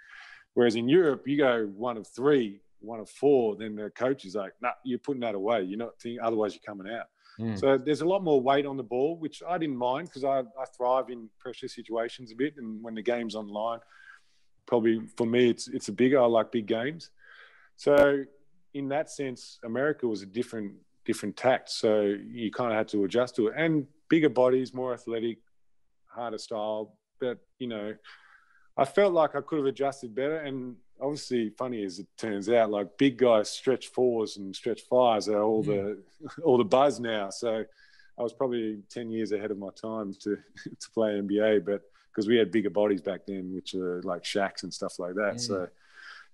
Whereas in Europe, you go one of three, one of four, then the coach is like, nah, you're putting that away. You're not thinking, otherwise you're coming out. Mm. So there's a lot more weight on the ball, which I didn't mind because I, I thrive in pressure situations a bit. And when the game's online, probably for me, it's, it's a bigger, I like big games. So in that sense, America was a different, different tact. So you kind of had to adjust to it and bigger bodies, more athletic, harder style. But, you know, I felt like I could have adjusted better. And obviously, funny as it turns out, like big guys stretch fours and stretch fives are all the <laughs> all the buzz now. So I was probably ten years ahead of my time to <laughs> to play NBA, but because we had bigger bodies back then, which are like Shaqs and stuff like that. So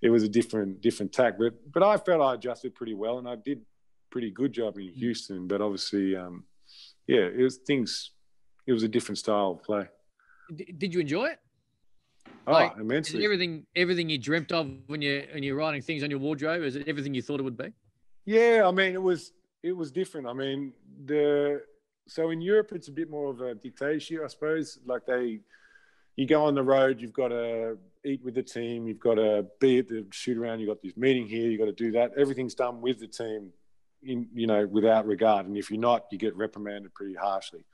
it was a different different tack. But but I felt I adjusted pretty well, and I did pretty good job in Houston. But obviously, um, yeah, it was things. It was a different style of play. Did you enjoy it? Oh, like, immensely. everything everything you dreamt of when you when you're writing things on your wardrobe? Is it everything you thought it would be? Yeah, I mean it was it was different. I mean the so in Europe it's a bit more of a dictatorship, I suppose. Like they you go on the road, you've got to eat with the team, you've got to be at the shoot around, you've got this meeting here, you've got to do that. Everything's done with the team in you know, without regard. And if you're not, you get reprimanded pretty harshly.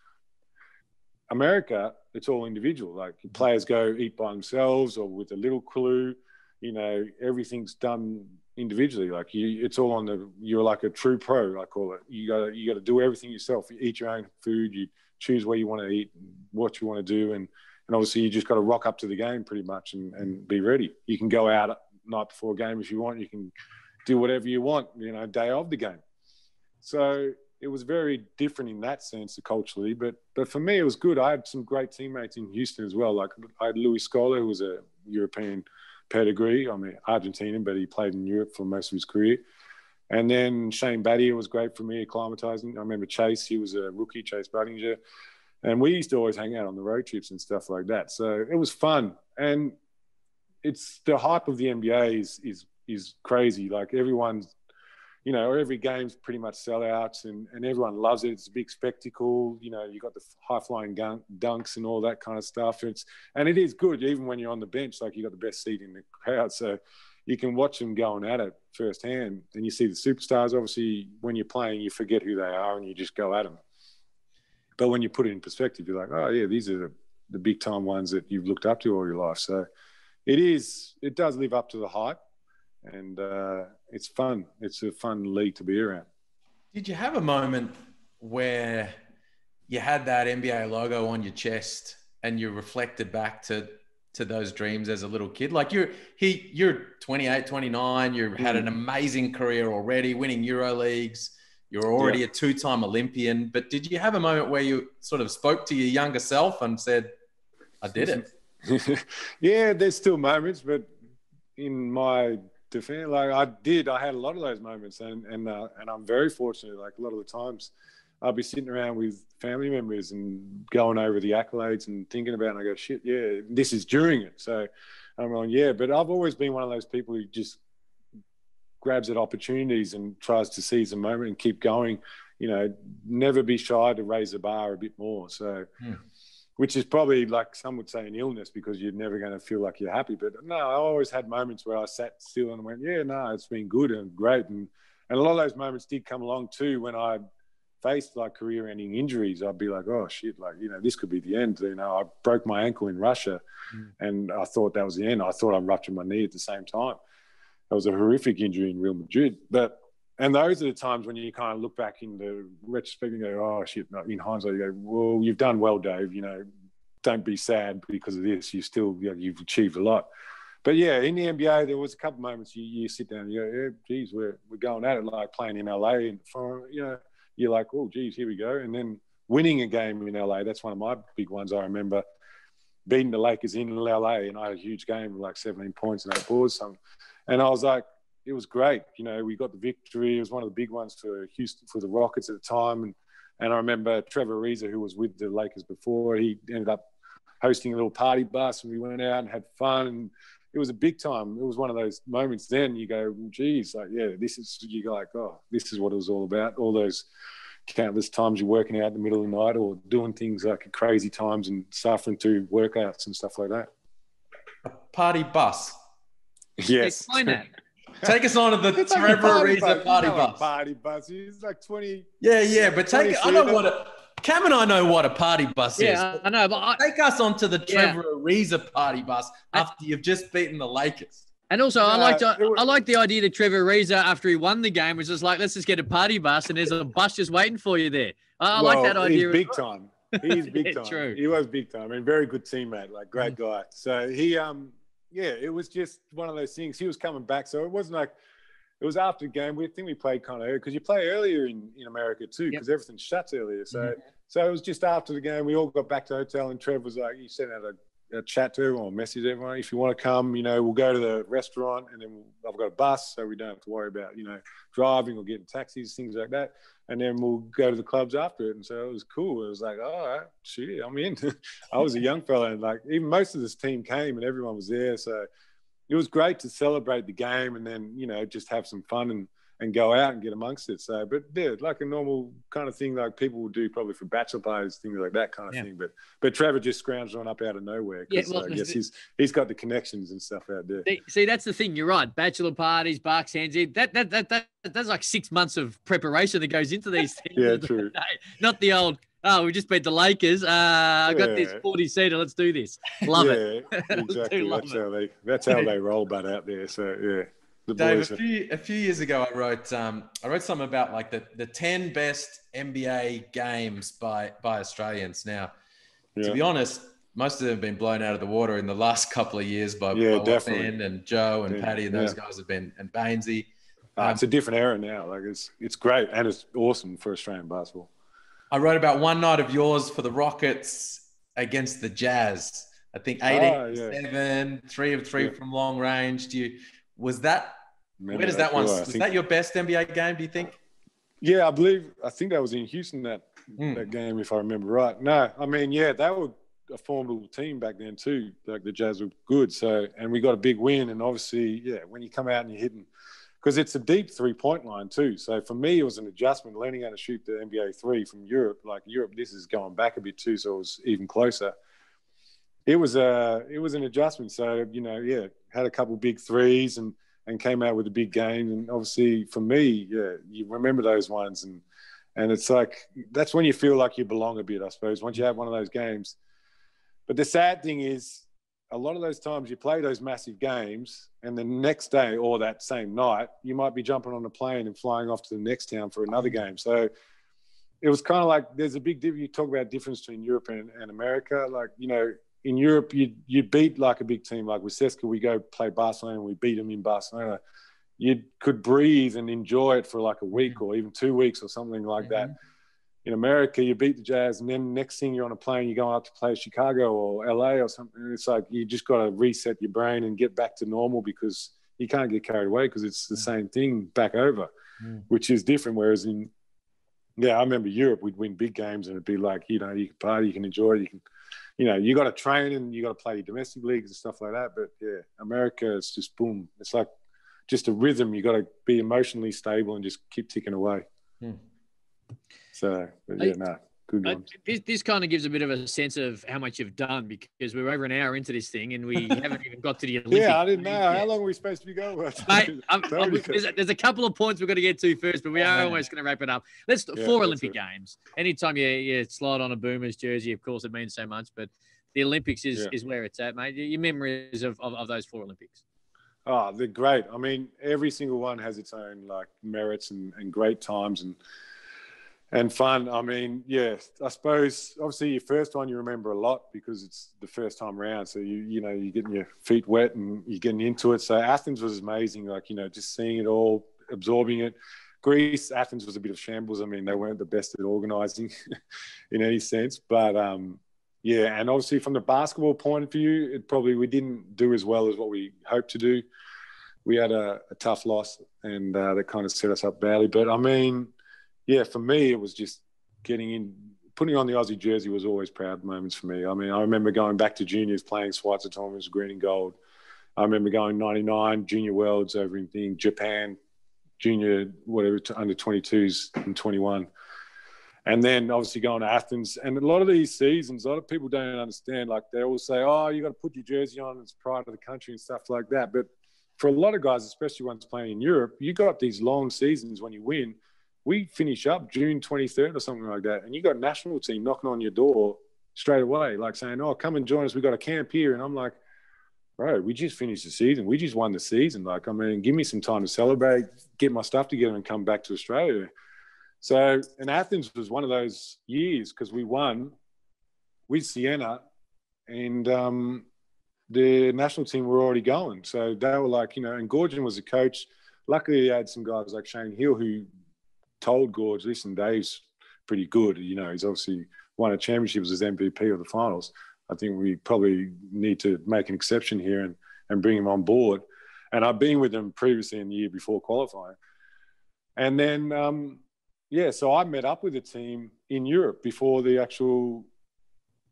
America, it's all individual. Like players go eat by themselves or with a little crew. You know, everything's done individually. Like you, it's all on the. You're like a true pro. I call it. You got you got to do everything yourself. You eat your own food. You choose where you want to eat, what you want to do, and and obviously you just got to rock up to the game pretty much and, and be ready. You can go out night before a game if you want. You can do whatever you want. You know, day of the game. So it was very different in that sense culturally. But but for me, it was good. I had some great teammates in Houston as well. Like I had Luis Scola, who was a European pedigree. I mean, Argentinian, but he played in Europe for most of his career. And then Shane Battier was great for me, acclimatizing. I remember Chase, he was a rookie, Chase Budinger. And we used to always hang out on the road trips and stuff like that. So it was fun. And it's the hype of the NBA is is is crazy. Like everyone's you know, every game's pretty much sellouts and, and everyone loves it. It's a big spectacle. You know, you got the high flying dunks and all that kind of stuff. It's and it is good even when you're on the bench. Like you got the best seat in the crowd, so you can watch them going at it firsthand. And you see the superstars. Obviously, when you're playing, you forget who they are and you just go at them. But when you put it in perspective, you're like, oh yeah, these are the, the big time ones that you've looked up to all your life. So it is. It does live up to the hype and uh, it's fun. It's a fun league to be around. Did you have a moment where you had that NBA logo on your chest and you reflected back to to those dreams as a little kid? Like you're he you're 28, 29, you had an mm. amazing career already, winning Euro leagues. You're already yeah. a two-time Olympian, but did you have a moment where you sort of spoke to your younger self and said, "I did it"? <laughs> yeah, there's still moments, but in my defend. Like I did, I had a lot of those moments, and and uh, and I'm very fortunate. Like a lot of the times, I'll be sitting around with family members and going over the accolades and thinking about. It and I go, shit, yeah, this is during it. So I'm going, yeah. But I've always been one of those people who just grabs at opportunities and tries to seize a moment and keep going. You know, never be shy to raise the bar a bit more. So. Hmm which is probably like some would say an illness because you're never going to feel like you're happy. But no, I always had moments where I sat still and went, yeah, no, it's been good and great. And, and a lot of those moments did come along too when I faced like career ending injuries. I'd be like, oh shit, like, you know, this could be the end. You know, I broke my ankle in Russia mm. and I thought that was the end. I thought I ruptured my knee at the same time. That was a horrific injury in Real Madrid. But and those are the times when you kind of look back in the retrospect and go, oh shit, in hindsight, you go, well, you've done well, Dave. You know, don't be sad because of this. You still, you know, you've achieved a lot. But yeah, in the NBA, there was a couple moments you, you sit down and you go, yeah, geez, we're, we're going at it like playing in LA. And for, you know, you're like, oh, geez, here we go. And then winning a game in LA. That's one of my big ones. I remember beating the Lakers in LA, and I had a huge game, like 17 points and eight boards. And I was like, it was great. You know, we got the victory. It was one of the big ones for Houston for the Rockets at the time, and and I remember Trevor Ariza, who was with the Lakers before, he ended up hosting a little party bus, and we went out and had fun. And it was a big time. It was one of those moments. Then you go, well, geez, like yeah, this is you go like, oh, this is what it was all about. All those countless times you're working out in the middle of the night or doing things like at crazy times and suffering through workouts and stuff like that. A party bus. Yes. Explain that. Take us on to the It's like Trevor party Ariza bus. party You bus. Party bus. It's like 20. Yeah, yeah, but take I know what a Cam and I know what a party bus Yeah, is. I know, but I, Take us onto the Yeah. Trevor Ariza party bus after you've just beaten the Lakers. and also I Yeah, like it was- I like the idea that Trevor Ariza after he won the game was just like, let's just get a party bus and there's a bus just waiting for you there. I, I like that idea. He's big time. He's big <laughs> Yeah, time. true. He was big time. I mean, very good teammate, like great guy. So he, um, yeah, it was just one of those things. He was coming back, so it wasn't like it was after the game. We think we played kind of early because you play earlier in, in America too, because everything shuts earlier. So so it was just after the game. We all got back to the hotel, and Trev was like, "You sent out a Uh, chat to everyone, message everyone, if you want to come, you know, we'll go to the restaurant, and then we'll, I've got a bus, so we don't have to worry about you know driving or getting taxis, things like that and then we'll go to the clubs after it. And so it was cool. It was like, oh, all right, shoot, I'm in. <laughs> I was a young fella, and like even most of this team came, and everyone was there. So it was great to celebrate the game, and then you know just have some fun and and go out and get amongst it. So, but yeah, like a normal kind of thing, like people would do probably for bachelor parties, things like that kind of Yeah. thing. But but Trevor just scrounged on up out of nowhere Yeah, because well, I guess he's he's got the connections and stuff out there. See- that's the thing. You're right. Bachelor parties, barks hands in. That, that, that, that, that's like six months of preparation that goes into these things. <laughs> Yeah, <laughs> true. Not the old, oh, we just beat the Lakers. Uh, I got this 40 seater. Let's do this. <laughs> Love it. yeah, exactly. That's it. how they that's how they roll, but out there. So yeah, the Dave, boys. a few a few years ago, I wrote um, I wrote something about like the, the ten best NBA games by by Australians. Now, to be honest, most of them have been blown out of the water in the last couple of years by, Yeah. Ben and Joe and Yeah, Paddy and those yeah. guys have been and Baynesy. Uh, it's a different era now. Like it's it's great and it's awesome for Australian basketball. I wrote about one night of yours for the Rockets against the Jazz. I think 18 Ah, yeah. seven, three of three Yeah. from long range. Do you was that where does that one Is think- that your best NBA game, do you think? Yeah, I believe I think that was in Houston that Mm. that game, if I remember right. No, I mean, yeah, they were a formidable team back then too. Like the Jazz were good, so and we got a big win. And obviously, yeah, when you come out and you're hitting, because it's a deep three point line too. So for me, it was an adjustment learning how to shoot the NBA three from Europe. Like Europe, this is going back a bit too, so it was even closer. It was a it was an adjustment. So you know, yeah, had a couple big threes and and came out with a big game. And obviously, for me, yeah, you remember those ones and and it's like that's when you feel like you belong a bit, I suppose. Once you have one of those games. But the sad thing is, a lot of those times you play those massive games, and the next day or that same night, you might be jumping on a plane and flying off to the next town for another game. So it was kind of like there's a big difference. You talk about difference between Europe and, and America. Like you know, in Europe, you you beat like a big team. Like with CSKA, we go play Barcelona and we beat them in Barcelona. You could breathe and enjoy it for like a week mm-hmm. or even two weeks or something like that. Mm-hmm. In America, you beat the Jazz, and then next thing you're on a plane, you're going up to play Chicago or LA or something. It's like you just got to reset your brain and get back to normal because you can't get carried away because it's the mm. same thing back over, Mm. which is different. Whereas in yeah, I remember Europe, we'd win big games and it'd be like, you know, you can party, you can enjoy it, you can, you know, you got to train and you got to play your domestic leagues and stuff like that. But yeah, America, it's just boom. It's like just a rhythm. You got to be emotionally stable and just keep ticking away. Hmm. So, but yeah, no, good Uh, this, this kind of gives a bit of a sense of how much you've done because we're over an hour into this thing and we <laughs> haven't even got to the Olympics. Yeah, I didn't know. games How long are we supposed to be going? Mate, <laughs> I'm, I'm- there's, a, there's a couple of points we've got to get to first, but we are man. almost going to wrap it up. Let's Yeah, four Olympic it. games. Anytime you, you slide on a Boomers jersey, of course, it means so much. But the Olympics is, Yeah. is where it's at, mate. Your memories of, of, of those four Olympics. Oh, they're great. I mean, every single one has its own like merits and, and great times and and fun. I mean, yeah, I suppose obviously your first one you remember a lot because it's the first time around. So you you know you're getting your feet wet and you're getting into it. So Athens was amazing. Like you know just seeing it all, absorbing it. Greece, Athens was a bit of shambles. I mean, they weren't the best at organising <laughs> in any sense, but um, yeah, and obviously from the basketball point of view, it probably we didn't do as well as what we hoped to do. We had a, a tough loss, and uh, that kind of set us up badly. But I mean, yeah, for me, it was just getting in, putting on the Aussie jersey was always proud moments for me. I mean, I remember going back to juniors playing Schweizer tournaments, green and gold. I remember going 99 junior worlds over in thing, Japan, junior, whatever, under 22s and 21. And then obviously going to Athens. And a lot of these seasons, a lot of people don't understand. Like they all say, oh, you got to put your jersey on, it's pride of the country and stuff like that. But for a lot of guys, especially ones playing in Europe, you got these long seasons when you win. We finish up June 23rd or something like that. And you got national team knocking on your door straight away, like saying, oh, come and join us. We got a camp here. And I'm like, bro, we just finished the season. We just won the season. Like, I mean, give me some time to celebrate, get my stuff together, and come back to Australia. So, and Athens was one of those years because we won with Siena, and um, the national team were already going. So they were like, you know, and Goorjian was a coach. Luckily, he had some guys like Shane Heal who told Goorj, listen, Dave's pretty good. You know, he's obviously won a championship as MVP of the finals. I think we probably need to make an exception here and, and bring him on board. And I've been with him previously in the year before qualifying. And then, um, yeah, so I met up with the team in Europe before the actual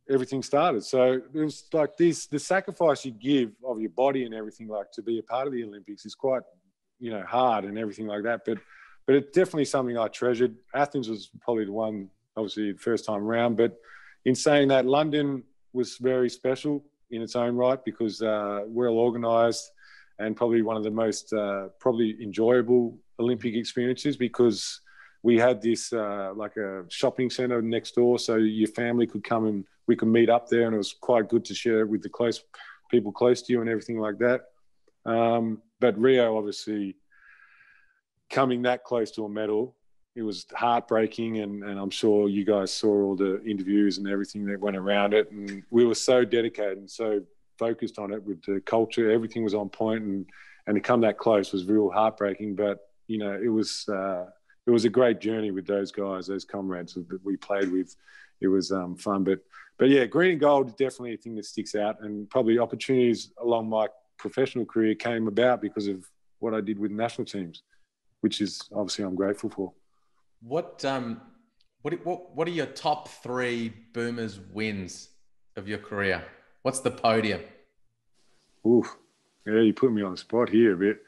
everything started. So it was like this the sacrifice you give of your body and everything like to be a part of the Olympics is quite, you know, hard and everything like that. But but it's definitely something I treasured. Athens was probably the one, obviously, the first time around. But in saying that, London was very special in its own right because uh, well organised and probably one of the most uh, probably enjoyable Olympic experiences because we had this uh, like a shopping centre next door, so your family could come and we could meet up there, and it was quite good to share with the close people close to you and everything like that. Um, but Rio, obviously, coming that close to a medal it was heartbreaking and, and i'm sure you guys saw all the interviews and everything that went around it and we were so dedicated and so focused on it with the culture everything was on point and and to come that close was real heartbreaking but you know it was uh, it was a great journey with those guys those comrades that we played with. It was um, fun but but yeah green and gold is definitely a thing that sticks out and probably opportunities along my professional career came about because of what i did with national teams which is obviously i'm grateful for what um, what what what are your top three Boomers wins of your career? What's the podium? Ooh, yeah, you put me on the spot here a bit.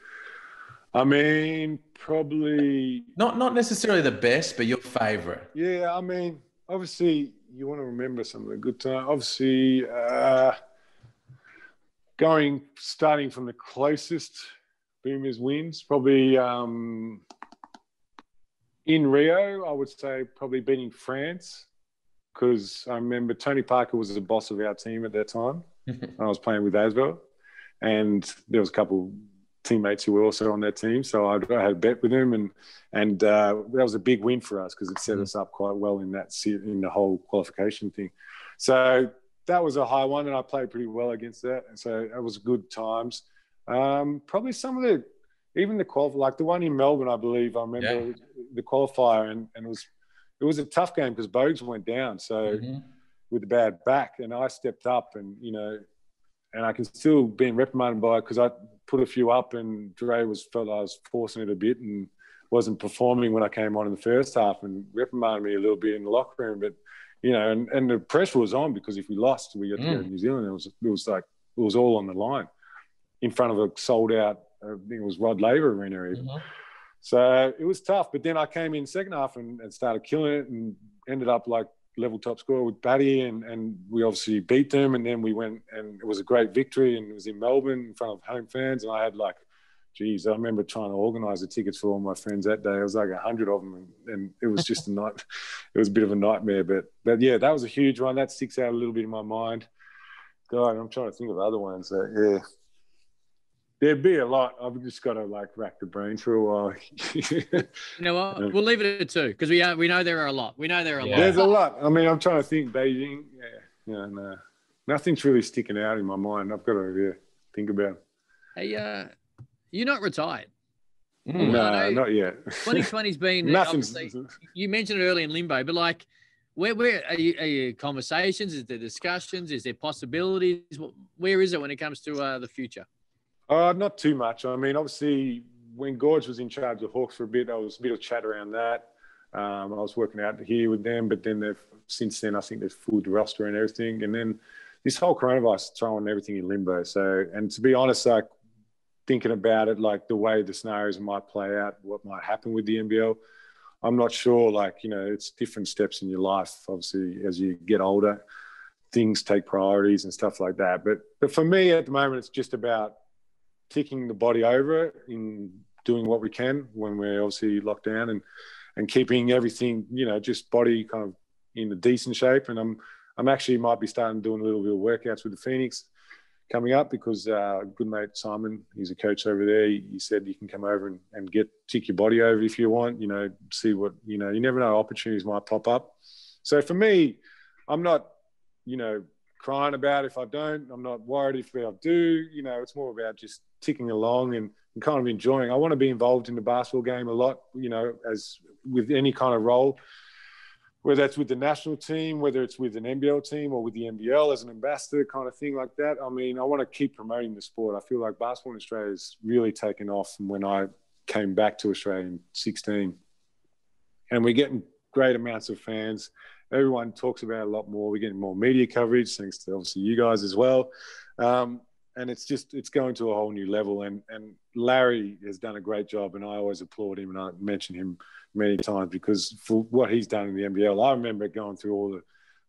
I mean, probably not not necessarily the best, but your favorite. Yeah, I mean, obviously you want to remember some of the good times. Obviously, uh, going starting from the closest Boomers wins, probably um, in Rio, I would say probably beating France because I remember Tony Parker was the boss of our team at that time. <laughs> I was playing with ASVEL, and there was a couple teammates who were also on that team. So I, I had a bet with him, and and uh, that was a big win for us because it set mm. us up quite well in that in the whole qualification thing. So that was a high one, and I played pretty well against that. And so it was good times. Um, probably some of the even the qual like the one in Melbourne, I believe I remember yeah. the qualifier, and, and it was it was a tough game because Bogues went down, so mm-hmm. with a bad back, and I stepped up, and you know, and I can still be reprimanded by because I put a few up, and Dre was felt I was forcing it a bit and wasn't performing when I came on in the first half, and reprimanded me a little bit in the locker room, but you know, and, and the pressure was on because if we lost, we had to mm. go to New Zealand. It was it was like it was all on the line in front of a sold out I think it was Rod Laver Arena. Mm-hmm. So it was tough. But then I came in second half and, and, started killing it and ended up like level top scorer with Patty and, and we obviously beat them. And then we went and it was a great victory and it was in Melbourne in front of home fans. And I had like, geez, I remember trying to organise the tickets for all my friends that day. It was like a hundred of them, and, and, it was just a <laughs> night. It was a bit of a nightmare, but but yeah, that was a huge one. That sticks out a little bit in my mind. God, I'm trying to think of other ones. That, yeah, There'd be a lot. I've just got to like rack the brain for a while. <laughs> you know what? We'll leave it at two because we are, we know there are a lot. We know there are a yeah. lot. There's a lot. I mean, I'm trying to think. Beijing, yeah, yeah, no, nothing's really sticking out in my mind. I've got to yeah, think about. Hey, uh, you're not retired. Mm. No, not yet. 2020's <laughs> been Nothing's. obviously- <laughs> You mentioned it early in limbo, but like, where where are you, are you conversations? Is there discussions? Is there possibilities? Where is it when it comes to uh, the future? Uh, not too much. I mean, obviously, when Goorj was in charge of Hawks for a bit, there was a bit of chat around that. Um, I was working out here with them, but then they've since then I think they've full the roster and everything. And then this whole coronavirus throwing everything in limbo. So, and to be honest, like thinking about it, like the way the scenarios might play out, what might happen with the NBL, I'm not sure. Like you know, it's different steps in your life. Obviously, as you get older, things take priorities and stuff like that. But but for me at the moment, it's just about ticking the body over in doing what we can when we're obviously locked down and and keeping everything you know just body kind of in a decent shape. And i'm i'm actually might be starting doing a little bit of workouts with the phoenix coming up because uh good mate simon he's a coach over there. He, he said you can come over and, and get tick your body over if you want you know see what you know you never know opportunities might pop up. So for me i'm not you know crying about if I don't. I'm not worried if I do. You know, it's more about just ticking along and, and kind of enjoying. I want to be involved in the basketball game a lot. You know, as with any kind of role, whether that's with the national team, whether it's with an NBL team or with the NBL as an ambassador, kind of thing like that. I mean, I want to keep promoting the sport. I feel like basketball in Australia has really taken off from when I came back to Australia in 16, and we're getting great amounts of fans everyone talks about a lot more. We're getting more media coverage, thanks to obviously you guys as well. Um, and it's just it's going to a whole new level. And and Larry has done a great job, and I always applaud him, and I mention him many times because for what he's done in the NBL, I remember going through all the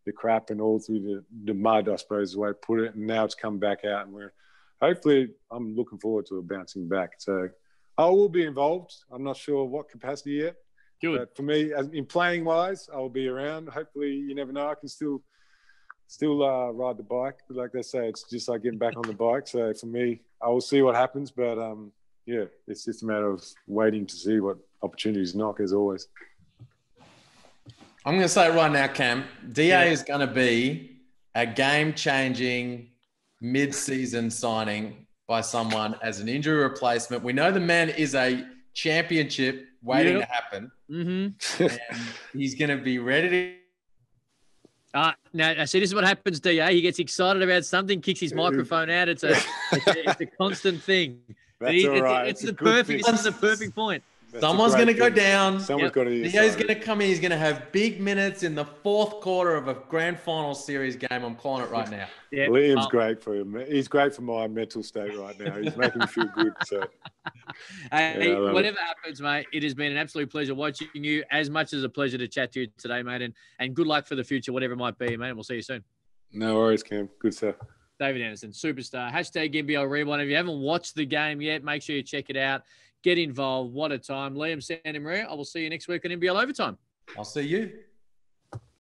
the crap and all through the, the mud, I suppose is the way to put it. And now it's come back out, and we're hopefully I'm looking forward to it bouncing back. So I will be involved. I'm not sure what capacity yet. Good. But for me, as in playing wise, I'll be around. Hopefully, you never know. I can still still uh, ride the bike. Like they say, it's just like getting back on the bike. So for me, I will see what happens. But um, yeah, it's just a matter of waiting to see what opportunities knock, as always. I'm going to say it right now, Cam. DA Yeah. is going to be a game changing mid season signing by someone as an injury replacement. We know the man is a championship waiting Yep. to happen, Mm-hmm. <laughs> and he's going to be ready to. Uh, now, see, this is what happens, DA. He gets excited about something, kicks his microphone out. It's a, it's a, it's a constant thing. <laughs> That's He- all it's, it's It's the perfect. thing. This is the perfect point. That's Someone's going to go down. Someone's Yep. got to. DA's going to come in. He's going to have big minutes in the fourth quarter of a grand final series game. I'm calling it right now. <laughs> Yeah. Liam's Well, great for him. He's great for my mental state right now. He's making me feel good. So <laughs> Hey, Yeah, I love it. whatever happens, mate, it has been an absolute pleasure watching you. As much as a pleasure to chat to you today, mate. And and good luck for the future, whatever it might be, mate. And we'll see you soon. no worries, Cam. Good stuff. David Andersen, superstar. Hashtag NBL Rewind. If you haven't watched the game yet, make sure you check it out. Get involved. What a time. Liam Santamaria. I will see you next week on NBL Overtime. I'll see you.